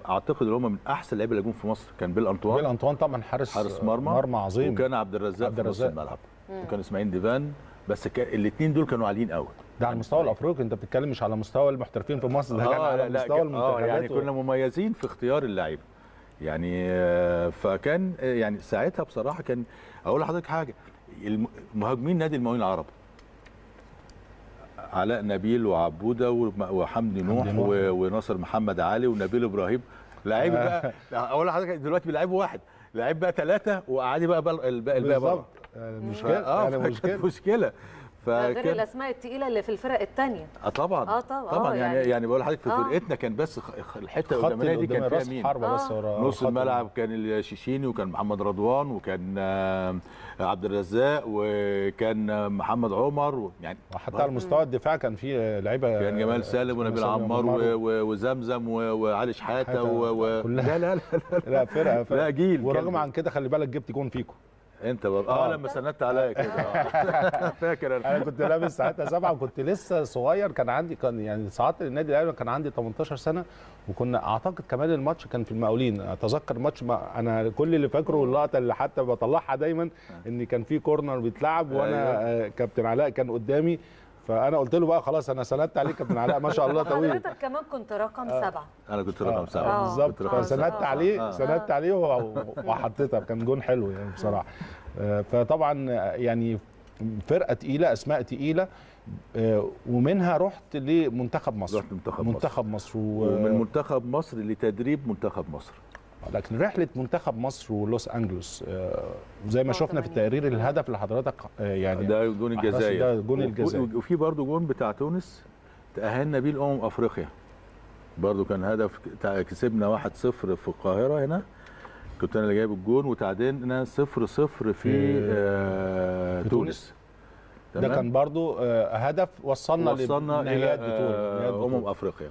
أعتقد إن هم من أحسن اللعيبه اللي جم في مصر. كان بيل أنطوان. بيل أنطوان طبعا حارس حارس مرمى. مرمى عظيم. وكان عبد الرزاق عبد في نص الرزاق. الملعب. وكان إسماعيل ديفان. بس كان الاثنين دول كانوا عاليين قوي. ده على المستوى الأفريقي. أنت بتتكلم مش على مستوى المحترفين في مصر. ده كان آه، على لا، لا، مستوى كان- المنتخبات آه يعني و- كنا مميزين في اختيار اللعيبة. يعني آه، فكان آه، يعني ساعتها بصراحة كان أقول لحضرتك حاجة مهاجمين نادي المقاولين العرب علاء نبيل وعبودة وحمدي نوح وناصر محمد علي ونبيل إبراهيم. لعيب بقى أقول لحضرتك دلوقتي بيلعبوا واحد. لعيب بقى ثلاثة وقعدي بقى بقى الباقي بره. بالظبط. آه، مشكلة. آه يعني مشكلة. مشكلة. غير الأسماء الثقيله اللي في الفرق الثانية آه طبعا. آه طبعا، طبعا آه يعني يعني- يعني بقول لحضرتك في آه. فرقتنا كان بس خ- الحتة القدامانيه دي كان فيها مين؟ حربة بس آه. ورا نص الملعب كان الشيشيني وكان محمد رضوان وكان عبد الرزاق وكان محمد عمر و- يعني وحتى على مستوى الدفاع كان في لعيبة كان جمال سالم ونبيل عمار وعمار و- و- وزمزم و- وعلي شحاتة. و... لا لا لا لا, لا فرقة فرقه لا جيل ورغم كان- عن كده خلي بالك جبت جون فيكم انت برضه آه لما سندت عليا كده. آه. فاكر أنا أنا كنت لابس ساعتها سبعة وكنت لسه صغير. كان عندي كان يعني صعدت للنادي الأهلي كان عندي 18 سنة وكنا أعتقد كمان الماتش كان في المقاولين. أتذكر الماتش ما أنا كل اللي فاكره واللقطة اللي حتى بطلعها دايما إن كان في كورنر بيتلعب وأنا آه، كابتن علاء كان قدامي. فأنا قلت له بى خلاص أنا سندت عليك كابتن علاء ما شاء الله طويل. حضرتك كمان كنت رقم سبعة. أنا كنت رقم آه، سبعه بالظبط. كنت رقم فسندت. عليه آه. سندت عليه وحطيتها. كان جون حلو يعني بصراحة. آه، فطبعا آه، يعني فرقة تقيلة أسماء تقيلة. آه، ومنها رحت لمنتخب مصر. رحت منتخب مصر. منتخب مصر و... ومن منتخب مصر لتدريب منتخب مصر. لكن رحلة منتخب مصر ولوس أنجلوس آه، زي ما شفنا في التقرير الهدف اللي حضرتك آه، يعني ده جون الجزائر. ده جون الجزائر. وفي برضه جون بتاع تونس تأهلنا بيه الأمم أفريقيا. برضه كان هدف كسبنا 1-0 في القاهرة هنا. كنت أنا اللي جايب الجون وتعادلنا 0-0 في, في- آه في تونس. ده؟ كان برضو آه، هدف وصلنا وصلنا إلى أمم. أفريقيا.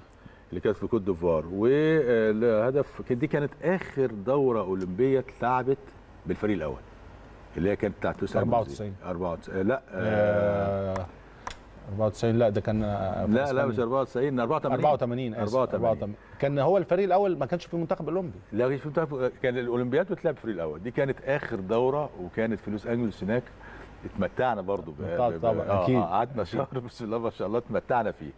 اللي كانت في كوت ديفوار. والهدف دي كانت آخر دورة أولمبية اتلعبت بالفريق الأول اللي هي كانت بتاعت لوس أنجلوس دي. 94. 94 لا آه آه، 94 لا ده كان آه، في لا لا. مش 94 84 84 آسف، 84 كان هو الفريق الأول ما كانش في المنتخب الأولمبي. لا مش بتاع- كان الأولمبياد بتلعب الفريق الأول. دي كانت آخر دورة وكانت في لوس أنجلوس هناك. اتمتعنا برضو ب- طبعاً، آه،. آه، قعدنا شهر بسم الله ما شاء الله اتمتعنا فيه.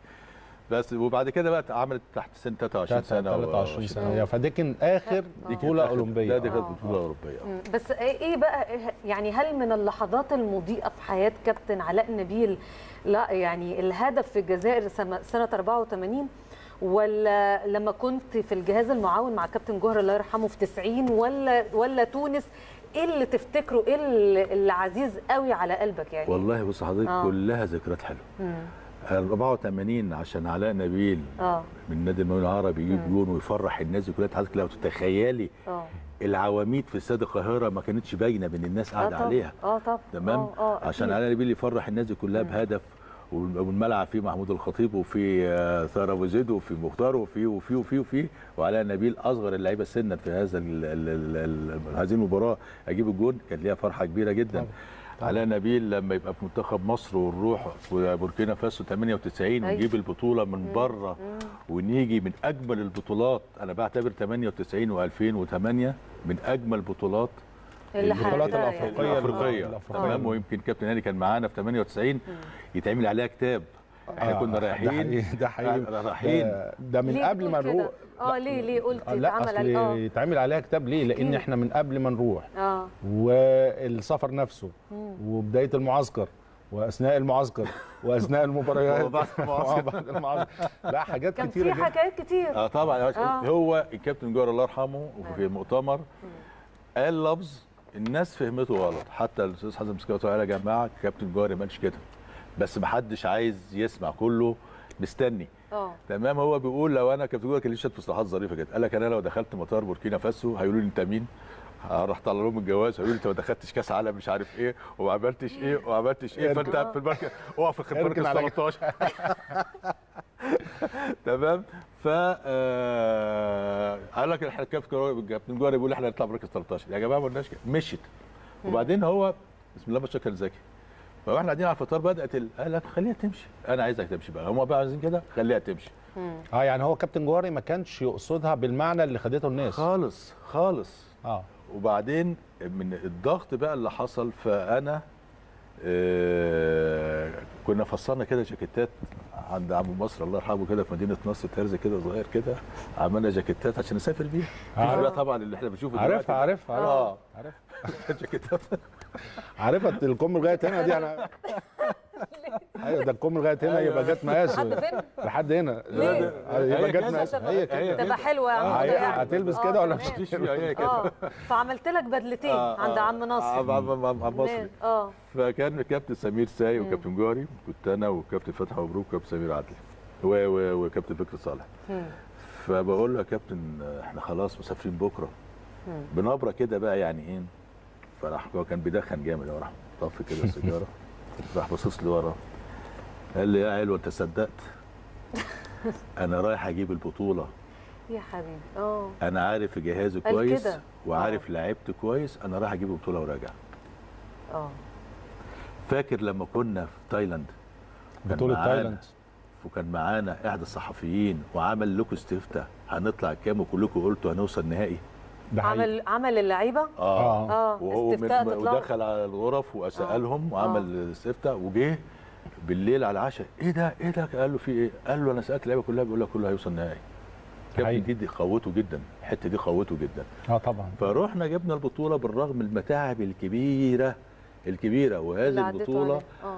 بس وبعد كده بقى عملت تحت سن 23 سنة و- 23 سنة. يا فدي كان آخر بطولة آخر- أولمبية. لا دي آه. كانت بطولة اوروبيه مم. بس إيه بقى يعني هل من اللحظات المضيئة في حياة كابتن علاء نبيل لا يعني الهدف في الجزائر سنه سنة 84 ولا لما كنت في الجهاز المعاون مع كابتن جوهر الله يرحمه في 90 ولا ولا تونس؟ إيه اللي تفتكره؟ إيه اللي عزيز قوي على قلبك يعني؟ والله بص حضرتك آه. كلها ذكريات حلوة. 84 عشان علاء نبيل آه. من نادي المقاولين العربي يجيب جون ويفرح الناس دي كلها حضرتك لو تتخيلي آه. العواميد في استاد القاهرة ما كانتش باينة من الناس قاعدة طبعاً. عليها. آه طب تمام؟ عشان علاء نبيل يفرح الناس دي كلها بهدف والملعب فيه محمود الخطيب وفي آه، ثار أبو زيد وفي مختار وفي وفي وفي وفي وعلاء نبيل أصغر اللعيبة سنا في هذا هذه المباراة. أجيب الجون كان ليها فرحة كبيرة جدا. علاء نبيل لما يبقى في منتخب مصر ونروح بوركينا فاسو 98 أيوة. ونجيب البطولة من بره ونيجي من أجمل البطولات أنا بعتبر 98 و2008 من أجمل بطولات اللي البطولات. الأفريقية الأفريقية. تمام ويمكن كابتن هاني كان معانا في 98 يتعمل عليها كتاب إحنا آه، كنا ده رايحين. حقيقي- ده حقيقي. آه، رايحين. ده- ده من قبل ما؟ نروح. آه ليه ليه قلت لا اتعمل آه. يتعمل عليها كتاب ليه؟ لأن. إحنا من قبل ما نروح. آه. والسفر نفسه وبداية المعسكر وأثناء المعسكر وأثناء المباريات. وبعد المعسكر. وبعد المعسكر. لا حاجات كان كتيرة في جدا. حكايات كتير. آه طبعا. آه. هو الكابتن جوهر الله يرحمه وفي المؤتمر قال لفظ الناس فهمته غلط. حتى الأستاذ حازم سكوت قال يا جماعة الكابتن جوهر ما قالش كده. بس ما حدش عايز يسمع كله مستني. آه. تمام هو بيقول لو أنا كابتن جوهر كان ليه شوية مصطلحات ظريفة كده. قال لك أنا لو دخلت مطار بوركينا فاسو هيقولوا لي أنت مين؟ هروح طلع لهم الجواز هيقولوا لي أنت ما دخلتش كأس عالم مش عارف إيه وما عملتش إيه وما عملتش إيه فأنت. في المركز أقف في المركز اركن على 13 تمام؟ ف آه، قال لك إحنا كابتن كابتن جوهر بيقول إحنا هنطلع مركز 13 يا جماعة ما قلناش كده. مشيت. وبعدين هو بسم الله ما شاء كان ذكي. فاحنا قاعدين على الفطار بدأت ال- قال لك خليها تمشي. أنا عايزك تمشي بقى. هم بقى عايزين كده خليها تمشي. آه يعني هو كابتن جوهري ما كانش يقصدها بالمعنى اللي خدته الناس. خالص خالص. آه. وبعدين من الضغط بقى اللي حصل فأنا آه كنا فصلنا كده جاكيتات عند عم مصر الله يرحمه كده في مدينة نصر ترز كده صغير كده. عملنا جاكيتات عشان نسافر بيها. عارف. بقى طبعا اللي إحنا بنشوفه عارفها عارفها آه. عارفها جاكيتات. عارفها الكم لغاية هنا دي؟ أنا أيوه ده الكم لغاية هنا يبقى جت مقاس لحد فين؟ لحد هنا. ليه؟ يبقى جت كده. مقاس هي كده تبقى حلوة يا عم آه، يعني. هتلبس آه، كده ولا. مش؟ هي كده. آه. فعملت لك بدلتين عند عم ناصر عم عم عم عم مصري آه. فكان الكابتن سمير ساي وكابتن جوهري كنت أنا وكابتن فتحي مبروك وكابتن سمير عدلي وكابتن فكري صالح. فبقول له يا كابتن إحنا خلاص مسافرين بكرة. بنبرة كده بقى يعني إيه؟ فراح هو كان بيدخن جامد هو راح طفي كده السيجارة. راح باصص لي ورا. قال لي يا علوه انت صدقت؟ أنا رايح أجيب البطولة. يا حبيبي. آه. أنا عارف جهازي كويس. وعارف لعبت كويس. أنا رايح أجيب البطولة وراجع. آه. فاكر لما كنا في تايلاند؟ كان بطولة معانا- تايلاند. وكان معانا احد الصحفيين وعمل لكم استفتاء. هنطلع كام وكلكم قلتوا هنوصل نهائي؟ ده. عمل عمل اللعيبة؟ آه, آه. من استفتاء. ودخل على الغرف وسألهم وعمل استفتاء وجه بالليل على العشاء. إيه ده؟ إيه ده؟ قال له في إيه؟ قال له أنا سألت اللعيبة كلها بيقول لك كله هيوصل نهائي. دي, دي قوته جدا الحتة دي قوته جدا. آه طبعا. فروحنا جبنا البطولة بالرغم من المتاعب الكبيرة الكبيرة وهذه البطولة. آه.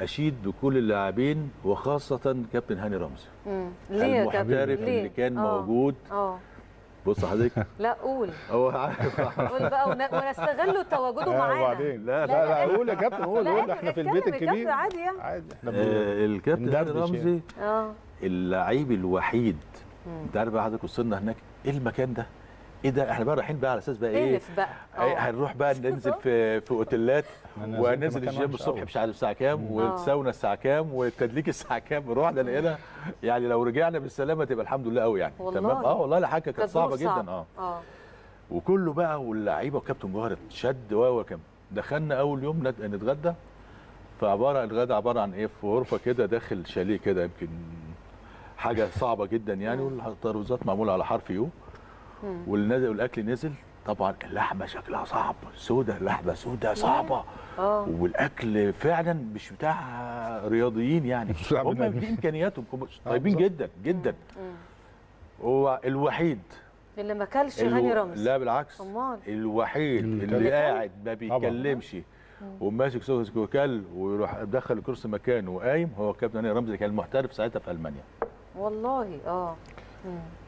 أشيد بكل اللاعبين وخاصة كابتن هاني رمزي. المحترف ليه؟ اللي كان آه. موجود. آه. بص حضرتك. لا قول. هو عارف قول بقى ون- ونستغل تواجده آه، معانا. وبعدين؟ لا لا، لا قول يا كابتن قول لا، قول إحنا في البيت يا كابتن، الكبير عادي يعني. عادي إحنا آه، الكابتن رمزي. آه. اللعيب الوحيد انت عارف بقى حضرتك وصلنا هناك إيه المكان ده؟ إيه ده؟ إحنا بقى رايحين بقى على أساس بقى إيه؟ بقى. إيه، آه. هنروح بقى ننزل في في أوتيلات وننزل الجيم الصبح. مش عارف الساعة كام والساونا الساعة كام والتدليك الساعة كام. رحنا لقينا يعني لو رجعنا بالسلامة تبقى الحمد لله قوي يعني. والله. تمام؟ آه والله الحاجة كانت صعبة ظروف جدا. آه. آه. وكله بقى واللعيبة وكابتن جوهر شد و كم. دخلنا أول يوم نت- نتغدى. فعبارة الغدا عبارة عن إيه؟ في غرفة كده داخل شاليه كده يمكن حاجة صعبة جدا يعني. والترابيزات معمولة على حرف يو. والنازل والأكل نزل طبعا اللحمة شكلها صعب سودة اللحمه سودة صعبة. آه. والأكل فعلا مش بتاع رياضيين يعني. مش بتاع هم. في امكانياتهم طيبين بالظبط. جدا جدا. هو الوحيد. اللي ما كلش الو- هاني رمزي لا بالعكس. اللي الوحيد اللي, كان- قاعد ما بيتكلمش وماسك سوس وكل ويروح دخل الكرسي مكانه وقايم هو كابتن هاني رمزي اللي كان محترف ساعتها في ألمانيا. والله آه.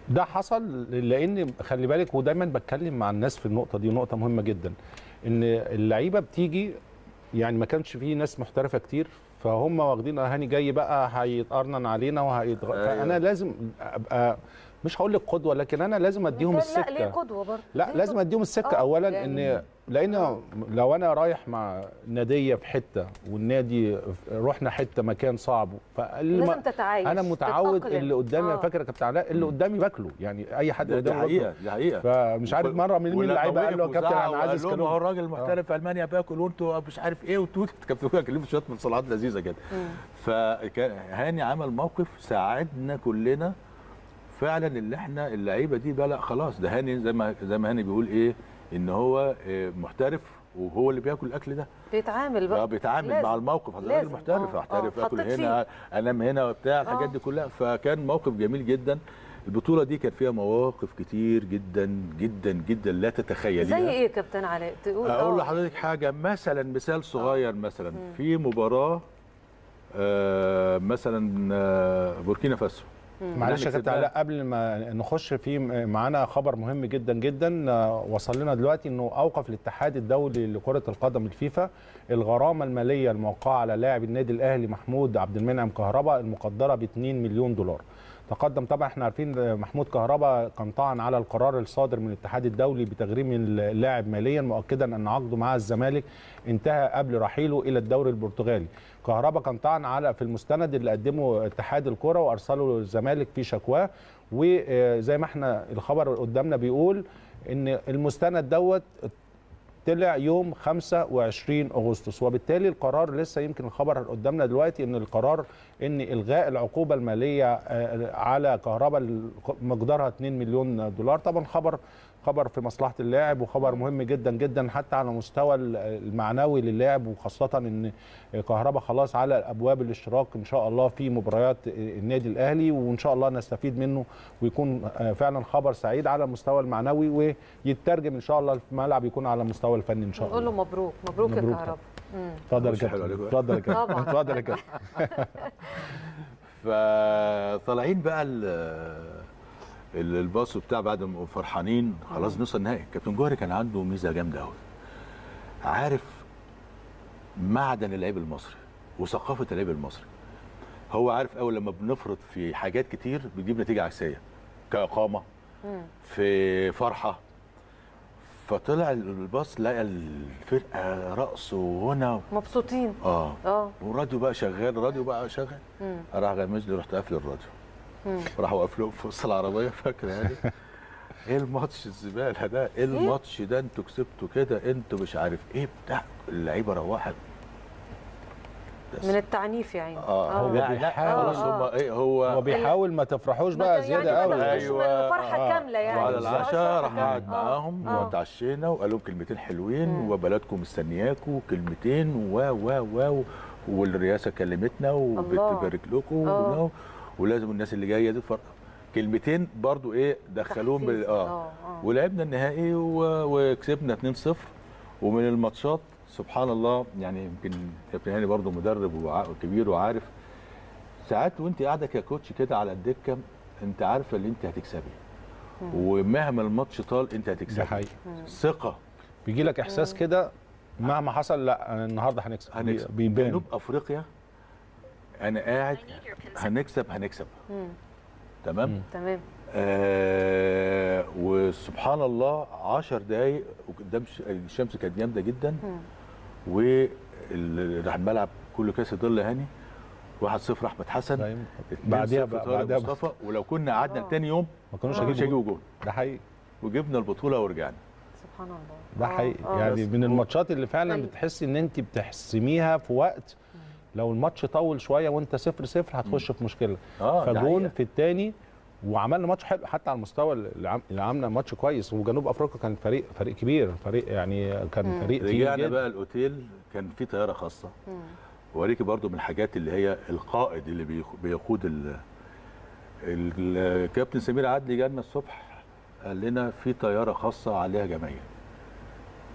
ده حصل لأن خلي بالك ودايما بتكلم مع الناس في النقطة دي نقطه مهمة جدا إن اللعيبة بتيجي يعني ما كانش فيه ناس محترفة كتير فهم واخدين هاني جاي بقى هيتقرنن علينا وهيتغ... أيوة. فأنا لازم أبقى مش هقول لك قدوة لكن أنا لازم أديهم لا السكه ليه قدوة برضه لا لازم؟ أديهم السكة آه، اولا يعني- إن لأن لو أنا رايح مع نادية في حتة والنادي رحنا حتة مكان صعب فالم... لازم تتعايش أنا متعود تتأقلم. اللي قدامي آه. فاكر يا كابتن علاء اللي قدامي باكله يعني أي حد ده, قدامي حقيقة دي حقيقة. فمش عارف مرة من مين اللعيبة قال له يا كابتن أنا عايز لهم هو الراجل المحترف في ألمانيا باكل وأنتوا مش عارف إيه وتوت كابتن كان ليه شوية مصطلحات لذيذة كده. فكان هاني عمل موقف ساعدنا كلنا فعلا اللي إحنا اللعيبة دي بقى لا خلاص ده هاني زي ما زي ما هاني بيقول إيه إن هو آه، محترف وهو اللي بياكل الأكل ده. بيتعامل بقى. آه بيتعامل لازم. مع الموقف. هذا راجل لازم. محترف آه، احترف آه. آكل هنا أنام هنا وبتاع الحاجات آه. دي كلها. فكان موقف جميل جدا. البطولة دي كان فيها مواقف كتير جدا جدا جدا لا تتخيليها. زي إيه يا كابتن علاء؟ تقول أقول آه. لحضرتك حاجة مثلا مثال صغير مثلا. في مباراة آه مثلا آه بوركينا فاسو. معلش يا كابتن. علاء قبل ما نخش في معانا خبر مهم جدا جدا وصل لنا دلوقتي إنه أوقف الاتحاد الدولي لكرة القدم الفيفا. الغرامة المالية الموقعة على لاعب النادي الأهلي محمود عبد المنعم كهربا المقدرة ب 2 مليون دولار. تقدم طبعا إحنا عارفين محمود كهربا كان طعن على القرار الصادر من الاتحاد الدولي بتغريم اللاعب ماليا مؤكدا أن عقده مع الزمالك انتهى قبل رحيله إلى الدوري البرتغالي. كهربا كان طعن على في المستند اللي قدمه اتحاد الكره وأرسله الزمالك في شكواه. وزي ما إحنا الخبر قدامنا بيقول إن المستند دوت طلع يوم 25 أغسطس. وبالتالي القرار لسه يمكن الخبر قدامنا دلوقتي إن القرار إن إلغاء العقوبة المالية آه، على كهرباء مقدارها 2 مليون دولار. طبعا خبر خبر في مصلحة اللاعب وخبر مهم جدا جدا حتى على مستوى المعنوي للاعب وخاصة إن كهرباء خلاص على أبواب الاشتراك إن شاء الله في مباريات النادي الأهلي وإن شاء الله نستفيد منه ويكون فعلا خبر سعيد على المستوى المعنوي ويترجم إن شاء الله في الملعب يكون على المستوى الفني إن شاء نقول له الله مبروك. مبروك, يا مبروك. كهرباء مم. اتفضل يا كابتن. اتفضل يا كابتن. طبعاً. اتفضل يا كابتن. فطالعين بقى الباص بتاع بعد ما فرحانين خلاص نوصل النهائي كابتن جوهري كان عنده ميزة جامدة قوي عارف معدن اللعيب المصري وثقافة اللعيب المصري. هو عارف أول لما بنفرط في حاجات كتير بتجيب نتيجة عكسية. كإقامة في فرحة. فطلع الباص لقى الفرقة رقص وغنى. مبسوطين. آه. آه. والراديو بقى شغال الراديو بقى شغال. راح غمز لي رحت قافل الراديو. راح وقف له في وسط العربية فاكر يعني إيه الماتش الزبالة ده إيه الماتش ده أنتوا كسبتوا كده أنتوا مش عارف إيه بتاع اللعيبة روحت بس. من التعنيف يعني آه هو آه. بيحاول خلاص هم إيه هو هو بيحاول ما تفرحوش بقى زيادة يعني ما قوي تبقاش من فرحة كاملة يعني وعلى العشاء فرحة راح قعد كاملة. آه. معاهم آه. وتعشينا وقال لهم كلمتين حلوين وبلدكم مستنياكوا كلمتين و و و والرئاسة كلمتنا. وبتبارك لكم آه. ولازم الناس اللي جاية دي تفرق. كلمتين برضو إيه دخلوهم بال. آه. آه، آه. ولعبنا النهائي و- وكسبنا 2-0 ومن الماتشات سبحان الله يعني يمكن كابتن هاني برضو مدرب وع- كبير وعارف ساعات وانت قاعدة ككوتش كده على الدكة انت عارفة اللي انت هتكسبي. ومهما الماتش طال انت هتكسبي. حقيقي ثقة. بيجي لك احساس كده مهما حصل لأ النهارده هنكسب. هنكسب. بيبان. جنوب أفريقيا أنا قاعد هنكسب هنكسب. مم. تمام؟ تمام. آه وسبحان الله 10 دقايق وقدام ش- الشمس كانت جامدة جدا. وراح الملعب كله كاس ظل هاني 1-0 أحمد حسن؟ 2-0 بعديها بعديها بقى- مصطفى. ولو كنا قعدنا تاني يوم ما كانوش هيجيبوا هيجيبوا جول ده حقيقي. وجبنا البطولة ورجعنا. سبحان الله. ده آه، حقيقي. آه. يعني من الماتشات اللي فعلا طيب. بتحسي إن انت بتحسميها في وقت لو الماتش طول شوية وانت صفر صفر هتخش في مشكلة. آه ده فجون. في الثاني وعملنا ماتش حلو حتى على المستوى اللي عم- اللي عملنا ماتش كويس. وجنوب أفريقيا كان فريق فريق كبير فريق يعني كان فريق تقيل رجعنا بقى الأوتيل كان في طيارة خاصة. ووريكي برضو من الحاجات اللي هي القائد اللي بيقود ال ال- الكابتن سمير عدلي جالنا الصبح قال لنا في طيارة خاصة عليها جماهير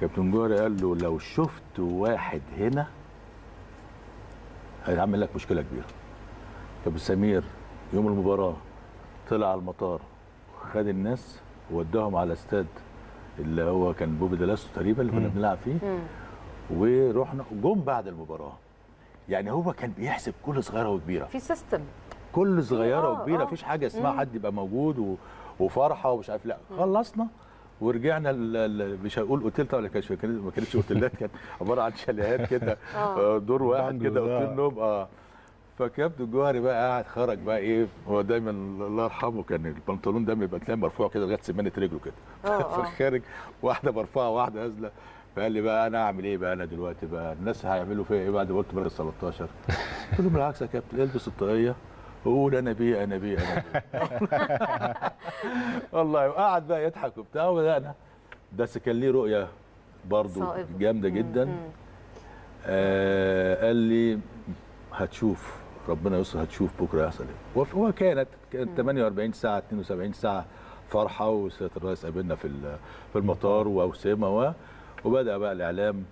كابتن جوهري قال له لو شفت واحد هنا هيعمل لك مشكلة كبيرة. كابتن سمير يوم المباراة طلع على المطار خد الناس ووداهم على استاد اللي هو كان بوبي دلاسو تقريبا اللي كنا بنلعب فيه. ورحنا جم بعد المباراة. يعني هو كان بيحسب كل صغيرة وكبيرة. في system كل صغيرة آه، وكبيرة آه. مفيش حاجة اسمها حد يبقى موجود و... وفرحة ومش عارف لا خلصنا. ورجعنا ال- ال- مش هقول اوتيل طبعا كانش ما كانتش اوتيلات كانت عبارة عن شاليهات كده آه. آه، دور واحد كده ده. اوضتين نوم آه فكابتن جوهري بقى قاعد خرج بقى إيه هو دايما الله يرحمه كان البنطلون ده بيبقى تلاقيه مرفوع كده لغاية سمانة رجله كده آه، آه. فخارج واحدة مرفوعة واحدة نازلة فقال لي بقى أنا أعمل إيه بقى أنا دلوقتي بقى الناس هيعملوا فيا إيه بعد ما قلت مركز 13 قلت له بالعكس يا كابتن البس الطاقية وقول أنا بيه أنا بيه أنا بيه. والله وقعد بقى يضحك وبتاع وبدأنا. بس كان ليه رؤية برضو صائبة. جامدة جدا. آه قال لي هتشوف ربنا يستر هتشوف بكرة يحصل إيه. وكانت كانت 48 ساعة 72 ساعة فرحة وسيادة الرئيس قابلنا في في المطار واسامه و وبدأ بقى الإعلام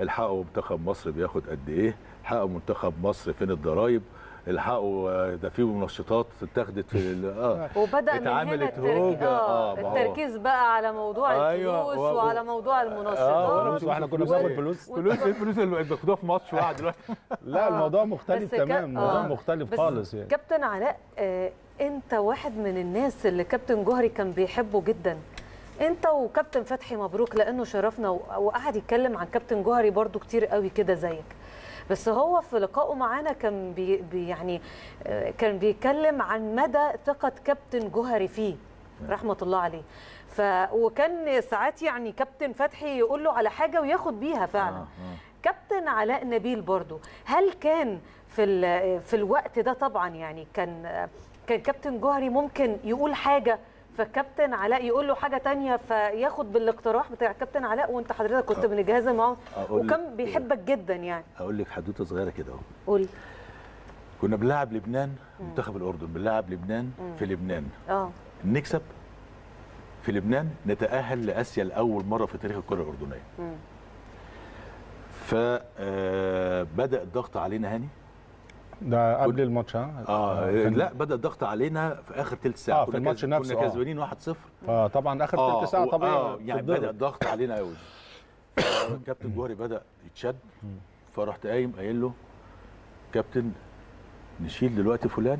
الحقوا منتخب مصر بياخد قد إيه الحقوا منتخب مصر فين الضرايب الحقوا آه، ده في منشطات اتخذت في ال- آه وبدأ من هنا اتعملت التركيز. آه آه، التركيز بقى على موضوع أيوة، الفلوس و- وعلى موضوع آه، المنشطات وإحنا كنا بناخد فلوس. فلوس إيه الفلوس اللي بياخدوها في ماتش واحد دلوقتي. لا الموضوع مختلف تمام الموضوع آه. مختلف خالص يعني. كابتن علاء آه أنت واحد من الناس اللي كابتن جوهري كان بيحبه جدا. أنت وكابتن فتحي مبروك لأنه شرفنا وقعد يتكلم عن كابتن جوهري برضو كتير قوي كده زيك. بس هو في لقائه معانا كان بي يعني آه، كان بيتكلم عن مدى ثقة كابتن جوهري فيه رحمة الله عليه ف وكان ساعات يعني كابتن فتحي يقول له على حاجة وياخد بيها فعلا آه، آه. كابتن علاء نبيل برضو هل كان في ال- في الوقت ده طبعا يعني كان كان كابتن جوهري ممكن يقول حاجة فكابتن علاء يقول له حاجة تانية فياخد بالاقتراح بتاع كابتن علاء وانت حضرتك كنت من الجهاز معاه وكان بيحبك جدا يعني. أقول لك حدوتة صغيرة كده أهو. قول. كنا بنلعب لبنان منتخب االاردن بنلعب لبنان في لبنان. آه. نكسب في لبنان نتأهل لآسيا لأول مرة في تاريخ الكرة الأردنية. مم. فبدا الضغط علينا هاني. ده قبل الماتش ها؟ آه كان- لا بدأ الضغط علينا في آخر ثلث ساعة. آه، في الماتش نفسه، كنا آه. كسبانين 1-0 آه طبعا آخر ثلث ساعة و- طبيعي آه يعني. بدأ الضغط علينا قوي كابتن جوهري بدأ يتشد فرحت قايم قايل له كابتن نشيل دلوقتي فلان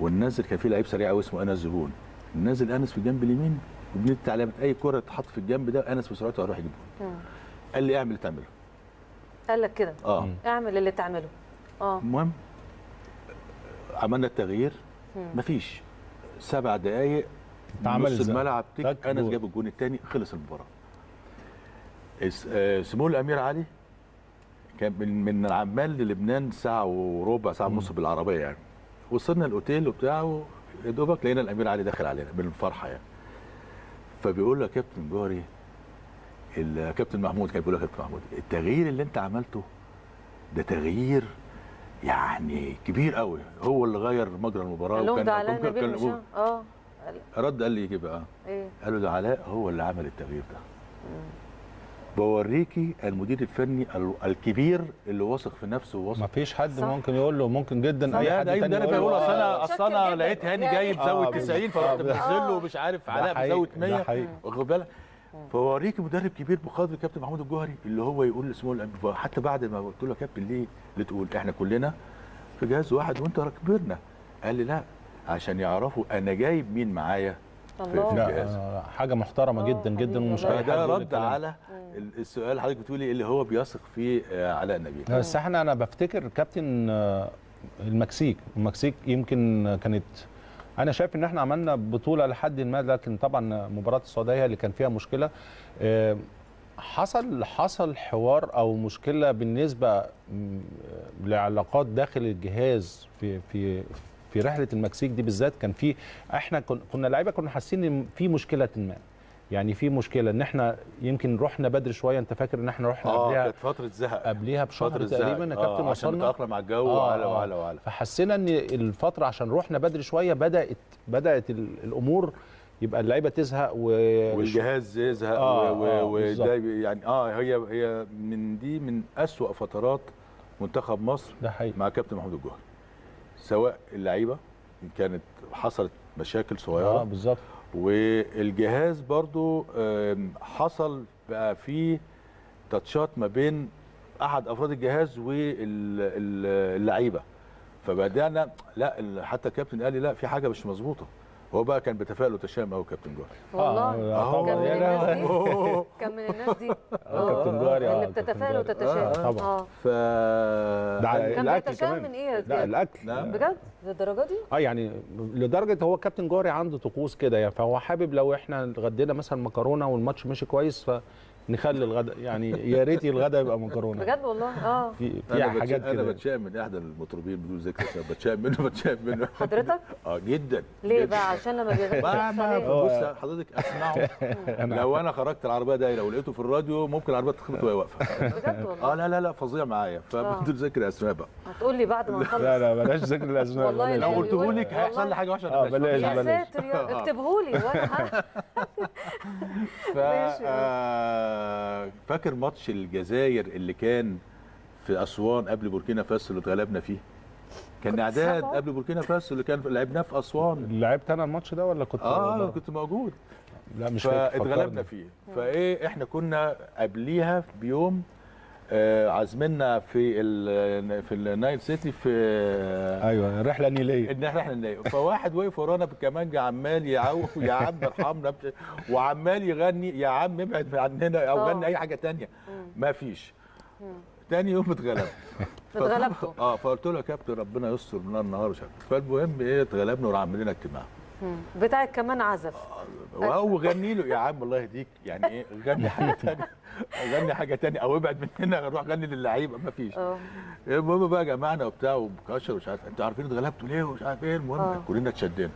وننزل. كان في لعيب سريع قوي اسمه أنس زبون. ننزل أنس في الجنب اليمين وبندي علامه أي كرة تتحط في الجنب ده أنس بسرعته هيروح يجيب جول. قال لي اعمل اللي تعمله. قال لك كده؟ آه. اعمل اللي تعمله. آه. المهم عملنا التغيير؟ مفيش. سبع دقايق اتعمل نص؟ الملعب تك أنس. جاب الجون الثاني خلص المباراة. آه، سمو الأمير علي كان من من العمال للبنان ساعة وربع ساعة ونص بالعربية يعني. وصلنا الأوتيل وبتاع يا دوبك لقينا الأمير علي داخل علينا من الفرحة يعني. فبيقول له يا كابتن جوهري الكابتن محمود كان بيقول له يا كابتن محمود التغيير اللي انت عملته ده تغيير يعني كبير قوي. هو اللي غير مجرى المباراة لهم ده علاء ممكن- نبيل. آه. رد قال لي إيه بقى إيه؟ قال له ده علاء هو اللي عمل التغيير ده. بوريكي المدير الفني ال- الكبير اللي واثق في نفسه وواثق ما فيش حد صح. ممكن يقول له ممكن جدا أي يعني حد تاني يقول له اصل آه. أنا أصل أنا. لقيت هاني يعني- جاي مزود آه، 90 فرحت منزل له ومش عارف علاء ده 100 حقيقي. واخد بالك؟ فوريكي مدرب كبير بقدر كابتن محمود الجوهري اللي هو يقول لسمو. حتى بعد ما قلت له يا كابتن ليه ليه تقول إحنا كلنا في جهاز واحد وأنت كبرنا. قال لي لا عشان يعرفوا أنا جايب مين معايا في, الجهاز. آه، حاجة محترمة آه، جدا جدا ومش يقول رد. على ال- السؤال اللي حضرتك بتقولي اللي هو بيثق فيه آه، علاء نبيل بس إحنا أنا بفتكر كابتن المكسيك. المكسيك يمكن كانت أنا شايف إن إحنا عملنا بطولة لحد ما لكن طبعا مباراة السعودية اللي كان فيها مشكلة. آه، حصل حصل حوار أو مشكلة بالنسبة لعلاقات داخل الجهاز في في في رحلة المكسيك دي بالذات كان في إحنا كن- كنا لعيبة كنا حاسين إن في مشكلة ما. يعني في مشكلة إن إحنا يمكن رحنا بدري شوية أنت فاكر إن إحنا رحنا آه قبلها كانت فترة زهق. قبليها بشهر فترة تقريبا. يا كابتن آه، عشان نتأقلم على الجو آه، وعلى آه. وعلى وعلى. فحسينا إن الفترة عشان رحنا بدري شوية بدات بدأت ال- الأمور يبقى اللعيبة تزهق و والجهاز يزهق آه، و- آه، وده يعني آه هي هي من دي من أسوأ فترات منتخب مصر ده حقيقي. مع كابتن محمود الجوهري. سواء اللعيبة كانت حصلت مشاكل آه صغيره بالظبط. والجهاز برضو حصل بقى فيه تاتشات ما بين أحد أفراد الجهاز واللعيبه فبدانا لا حتى الكابتن قال لي لا في حاجة مش مظبوطة. هو بقى كان بتفائل وتشاؤم قوي كابتن جوهري. والله. آه، كان من الناس. دي. كان من الناس دي. كابتن جوهري اللي آه، بتتفائل جوهري. وتتشائم آه، طبعا آه. ف ده كان الأكل بيتشائم كمان. من إيه لا الأكل. نعم. بجد؟ للدرجة دي؟ آه يعني لدرجة هو كابتن جوري عنده طقوس كده يعني فهو حابب لو إحنا اتغدينا مثلا مكرونة والماتش مشي كويس فنخلي الغدا يعني يا ريت الغدا يبقى مكرونة. بجد والله؟ آه. في في حاجات حاجات أنا كده. بتشائم من إحدى المطربين بدون ذكر اسماء بتشائم منه بتشائم منه. حضرتك؟ آه جدا. ليه جداً. بقى؟ عشان لما بيغني هو- بص حضرتك أسمعه. لو أنا خرجت العربية دايرة ولقيته في الراديو ممكن العربية تخبط وهي واقفة. بجد آه والله لا لا لا فظيع معايا. فبدون ذكر اسماء بقى هتقول لي بعد ما نخلص لا لا بلاش ذكر الاسماء والله لو قلته لك هيحصل. لي حاجة وحشة آه، بلاش، يا بلاش. ساتر يا اكتبه لي وأنا فاكر ماتش الجزائر اللي كان في أسوان قبل بوركينا فاسو اللي اتغلبنا فيه كان إعداد؟ قبل بوركينا فاسو اللي كان لعبناه في أسوان لعبت أنا الماتش ده ولا كنت آه بره؟ كنت موجود لا مش فاتغلبنا. فيه فإيه إحنا كنا قبليها بيوم عازمنا في ال في النايل سيتي في أيوه رحلة نيلية. إن إحنا إحنا نلاقي فواحد واقف ورانا بالكمانجه عمال يعوق يا عم ارحمنا وعمال يغني يا عم ابعد عننا أو آه. غني أي حاجة تانية. ما فيش. تاني يوم اتغلبنا اتغلبتوا؟ آه فقلت له يا كابتن ربنا يستر من النهار عارف فالمهم إيه اتغلبنا وراح عاملين اجتماع. بتاعك كمان عزف. وهو غني له. يا عم الله يهديك يعني إيه غني حاجة ثانية غني حاجة ثانية أو ابعد من هنا روح غني للعيبة ما فيش. آه. المهم بقى جمعنا وبتاع ومكشر ومش عارف أنتوا عارفين اتغلبتوا ليه ومش عارف إيه؟ المهم آه. كلنا اتشدينا.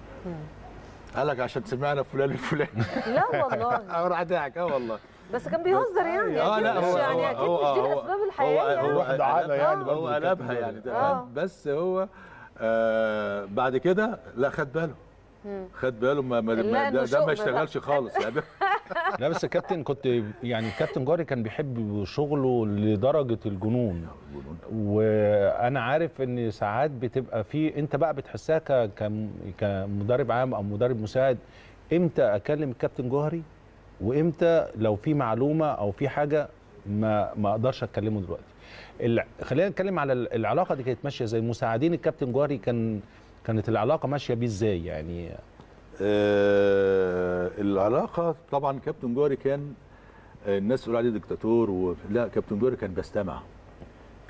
قال لك عشان سمعنا فلان الفلاني. لا والله. آه راح ضحك. آه والله. بس كان بيهزر يعني. آه أكيد لا مش هو يعني أكيد مش دي الأسباب الحقيقية. هو روح دعابة يعني هو قلبها يعني آه. تمام بس هو آه بعد كده لا خد باله. خد باله ما ما ده, ده ما اشتغلش خالص يعني. لا بس الكابتن كنت يعني الكابتن جاري كان بيحب شغله لدرجة الجنون. وأنا عارف إن ساعات بتبقى في أنت بقى بتحسها كمدرب عام أو مدرب مساعد. إمتى أكلم الكابتن جوهري؟ وإمتى لو في معلومة أو في حاجة ما ما أقدرش أتكلمه دلوقتي. خلينا نتكلم على ال- العلاقة دي كانت ماشية إزاي. مساعدين الكابتن جوهري كان كانت العلاقة ماشية بيه إزاي يعني؟ آه العلاقة طبعا كابتن جوري كان الناس تقول عليه دكتاتور و... لا كابتن جوري كان بيستمع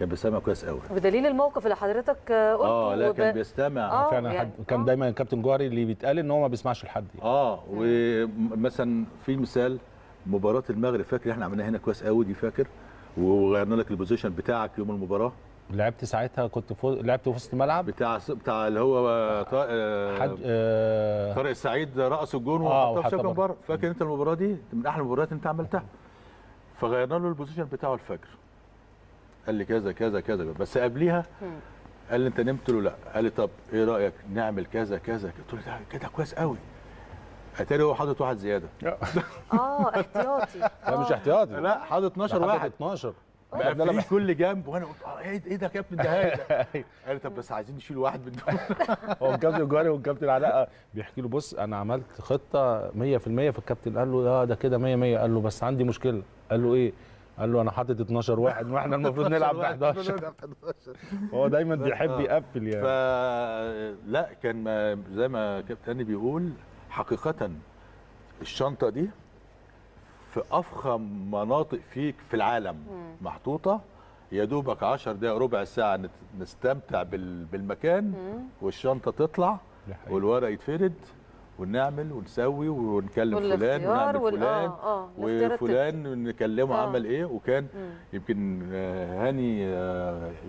كان بيستمع كويس قوي بدليل الموقف اللي حضرتك قلته آه لا وب- كان بيستمع. آه، فعلا يعني- حد كان آه. دايما الكابتن جوهري اللي بيتقال إن هو ما بيسمعش لحد يعني. آه ومثلا في مثال مباراة المغرب فاكر إحنا عملناها هنا كويس قوي دي فاكر؟ وغيرنا لك ال position بتاعك يوم المباراة. لعبت ساعتها كنت فو... لعبت في وسط الملعب. بتاع بتاع اللي هو طا- آه، حد آه... طارق السعيد رقص الجون آه، وحطها في شبكه بره. فاكر انت المباراة دي؟ من أحلى المباريات اللي انت عملتها. فغيرنا له ال position بتاعه الفجر. قال لي كذا كذا كذا. بس قبليها قال لي أنت نمت قلت له لأ؟ قال لي طب إيه رأيك نعمل كذا كذا؟ قلت له ده كده كويس قوي. أتاري هو حاطط واحد زيادة. آه احتياطي. لا مش آه. احتياطي. لا حاطط 12 ده حاطط واحد. 12 في كل جنب وأنا قلت آه إيه إيه ده يا كابتن؟ ده هاي ده. قال طب بس عايزين نشيل واحد من دول. هو الكابتن جوهري والكابتن علاء بيحكي له بص أنا عملت خطة 100% فالكابتن قال له آه ده كده 100 100 قال له بس عندي مشكلة. قال له إيه؟ قال له أنا حاطط 12 واحد وإحنا المفروض نلعب ب 11 هو دايما بيحب آه. يقفل يعني. فلا كان ما زي ما كابتن هاني بيقول حقيقة الشنطة دي في أفخم مناطق فيك في العالم. محطوطة يا دوبك 10 دقايق ربع ساعة نت- نستمتع بال- بالمكان والشنطة تطلع. والورق يتفرد ونعمل ونسوي ونكلم فلان ونعمل وال- فلان آه، آه، وفلان نكلمه آه. عمل إيه وكان يمكن آه، هاني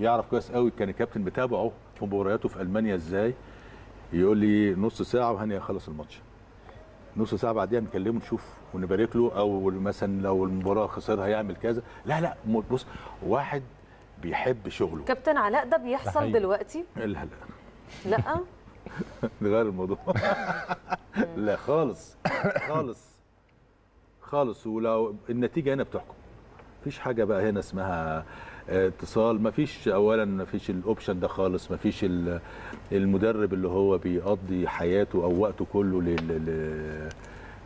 يعرف كويس قوي كان الكابتن بتابعه في مبارياته في ألمانيا إزاي يقول لي نص ساعة وهاني هيخلص الماتش. نص ساعة بعديها نكلمه نشوف ونبارك له أو مثلا لو المباراة خسرها يعمل كذا. لا لا بص واحد بيحب شغله. كابتن علاء ده بيحصل. دلوقتي؟ لا لا لا. نغير الموضوع. لا خالص خالص خالص. ولو النتيجة هنا بتحكم. مفيش حاجة بقى هنا اسمها اتصال مفيش اولا مفيش الأوبشن ده خالص مفيش ال- المدرب اللي هو بيقضي حياته أو وقته كله لل لل-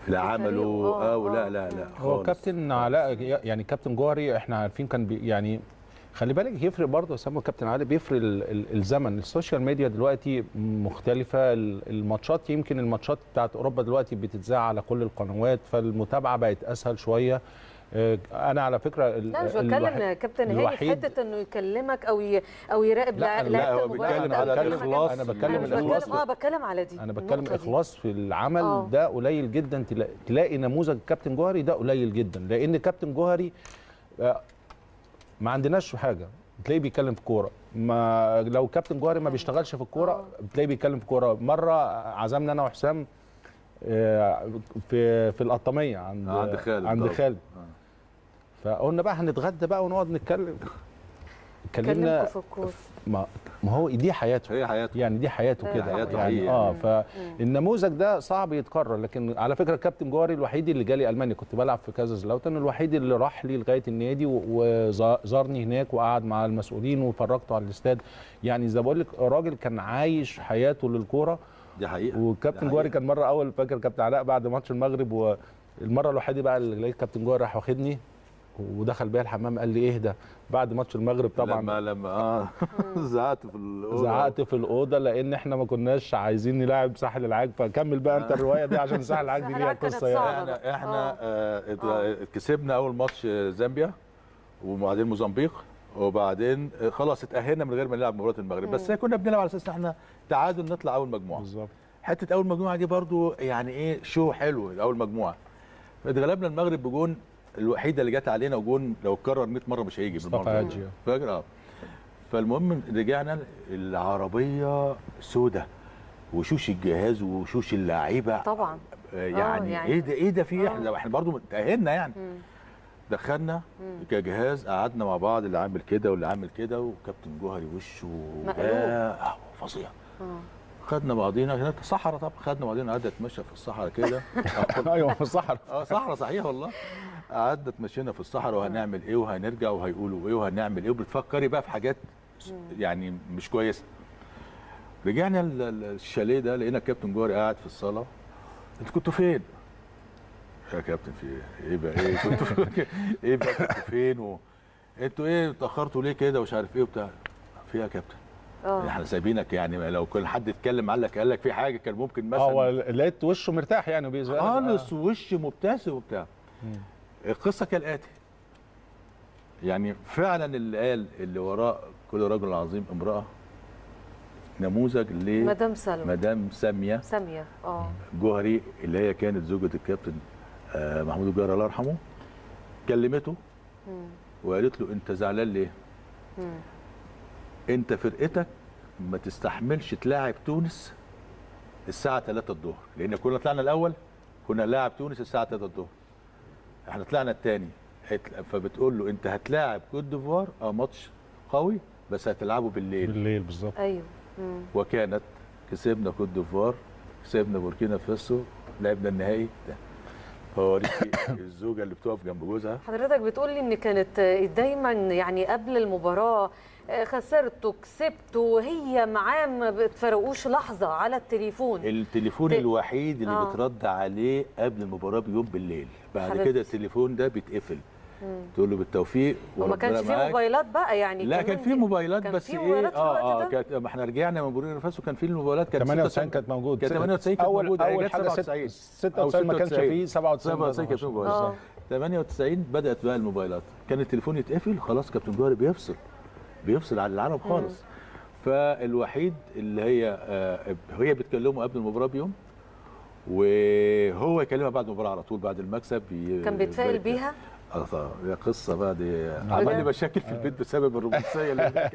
في عمله آه، آه لا. لا لا هو خالص. كابتن علاء يعني كابتن جوهري إحنا عارفين كان يعني خلي بالك يفرق برضه يا سامو كابتن علاء بيفرق ال- ال- الزمن ال social media دلوقتي مختلفة ال- الماتشات يمكن الماتشات بتاعت أوروبا دلوقتي بتتذاع على كل القنوات فالمتابعة بقت أسهل شوية أنا على فكرة لا مش بتكلم كابتن هاني في حتة إنه يكلمك أو ي... أو يراقب لا، لا، هو بيتكلم أو على الإخلاص. أنا أنا بتكلم الإخلاص بتكلم آه بتكلم على دي أنا بتكلم النقطة دي. اخلاص في العمل آه. ده قليل جدا تلا- تلاقي نموذج كابتن جوهري ده قليل جدا لأن كابتن جوهري آه، ما عندناش حاجة تلاقيه بيتكلم في كورة ما لو كابتن جوهري ما بيشتغلش في الكورة بتلاقيه بيتكلم في كورة مرة عزمنا أنا وحسام آه، في في القطاميه عند عند خالد عند. خالد آه. فقلنا بقى هنتغدى بقى ونقعد نتكلم. اتكلمنا في الكوره ما ما هو دي حياته. هي حياته. يعني دي حياته هي كده. حياته يعني حقيقي. آه فالنموذج ده صعب يتكرر لكن على فكرة كابتن جوهري الوحيد اللي جالي ألمانيا كنت بلعب في كازازلاوتن الوحيد اللي راح لي لغاية النادي وزارني هناك وقعد مع المسؤولين وفرجته على الاستاد. يعني زي ما بقول لك راجل كان عايش حياته للكورة. دي حقيقة. وكابتن ده جوهري حقيقة. كان مرة أول فاكر كابتن علاء بعد ماتش المغرب والمرة الوحيدة بقى اللي لقيت كابتن جوهري راح واخدني. ودخل بيا الحمام قال لي إيه ده؟ بعد ماتش المغرب طبعا. لما لما آه. زعقت في الأوضة. زعقت في الأوضة لأن إحنا ما كناش عايزين نلاعب ساحل العاج. فكمل بقى أنت الرواية دي عشان ساحل العاج دي ليها قصة يعني. إحنا إحنا آه. آه. كسبنا أول ماتش آه، زامبيا وبعدين موزمبيق وبعدين آه، خلاص اتأهلنا من غير ما نلعب مباراة المغرب. بس كنا بنلعب على أساس إن إحنا تعادل نطلع أول مجموعة. بالظبط. حتة أول مجموعة دي برضو يعني إيه شو حلو أول مجموعة. اتغلبنا المغرب بجون الوحيدة اللي جت علينا وجون لو اتكرر 100 مرة مش هيجي. هاجي. فاكر؟ آه. فالمهم رجعنا العربية سودة وشوش الجهاز وشوش اللعيبة. طبعا. آه، يعني, يعني- إيه ده إيه ده في آه. إحنا إحنا برضو تأهلنا يعني. دخلنا كجهاز قعدنا مع بعض اللي عامل كده واللي عامل كده وكابتن جوهري وشه مقلوب. آه، فظيع. خدنا بعضينا هناك. صحراء طب خدنا بعضينا قعدنا نتمشى في الصحراء كده. أيوه في الصحراء آه صحراء صحيح والله. قعدنا اتمشينا في الصحراء وهنعمل إيه وهنرجع وهيقولوا إيه وهنعمل إيه وبتفكري بقى في حاجات يعني مش كويسة. رجعنا ال- ال- الشاليه ده لقينا الكابتن جوهري قاعد في الصالة. أنتوا كنتوا فين؟ يا كابتن في إيه؟ إيه بقى؟ إيه كنتوا فين؟ إيه بقى؟ كنتوا فين؟ و... أنتوا إيه اتأخرتوا ليه كده؟ ومش عارف إيه وبتاع. في إيه يا كابتن؟ آه. إحنا سايبينك يعني لو كل حد اتكلم عنك قال لك في حاجة كان ممكن مثلا هو لقيت وشه مرتاح يعني وبيزعل خالص وش مبتسم وبتاع. القصة كالآتي. يعني فعلا اللي قال اللي وراء كل رجل عظيم امرأة نموذج مدام سلمى. لمدام سامية. سامية آه. جوهري اللي هي كانت زوجة الكابتن آه، محمود الجوهري الله يرحمه كلمته مم. وقالت له أنت زعلان ليه؟ مم. انت فرقتك ما تستحملش تلاعب تونس الساعة 3 الظهر لأن كنا طلعنا الأول كنا نلاعب تونس الساعة 3 الظهر. إحنا طلعنا الثاني فبتقول له انت هتلاعب كوت ديفوار آه ماتش قوي بس هتلعبه بالليل. بالليل بالظبط. أيوه. مم. وكانت كسبنا كوت ديفوار كسبنا بوركينا فاسو لعبنا النهائي. ده فوريكي الزوجة اللي بتقف جنب جوزها. حضرتك بتقول لي إن كانت دايما يعني قبل المباراة خسرته كسبته هي معاه ما بتفرقوش لحظة على التليفون. التليفون ت- الوحيد اللي آه. بترد عليه قبل المباراة بيوم بالليل. بعد حبيبتي. كده التليفون ده بيتقفل. تقول له بالتوفيق وما كانش فيه معاك. موبايلات بقى يعني لا كان في موبايلات كان بس في إيه؟ موبايلات في الوقت آه آه؟ كانت ما إحنا رجعنا من بوركينا فاسو كان في الموبايلات كانت 98 96 كانت موجود كانت 98 كانت موجودة. أول حاجة 97 96 ما كانش فيه 97 97 كانت في موبايلات آه. 98 بدأت بقى الموبايلات. كان التليفون يتقفل خلاص كابتن جوهري بيفصل. بيفصل عن العالم خالص. فالوحيد اللي هي آه، هي بتكلمه قبل المباراة بيوم وهو يكلمها بعد المباراة على طول بعد المكسب. كان لها. بيها؟ آه هي قصة بقى دي. عمل لي مشاكل في البيت بسبب الرومانسية اللي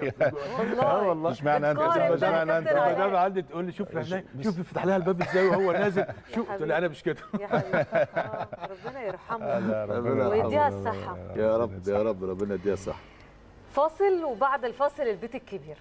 والله. آه والله. اشمعنى أنت بتقارن بقى اشمعنى انت. المدام عندي تقول لي شوف هناك شوف فتح لها الباب إزاي وهو نازل. شوف قلت لها أنا مش كده. يا حبيبي. آه، ربنا يرحمه. ربنا ويديها. الصحة. يا رب يا رب ربنا يديها الصحة. فاصل وبعد الفاصل البيت الكبير.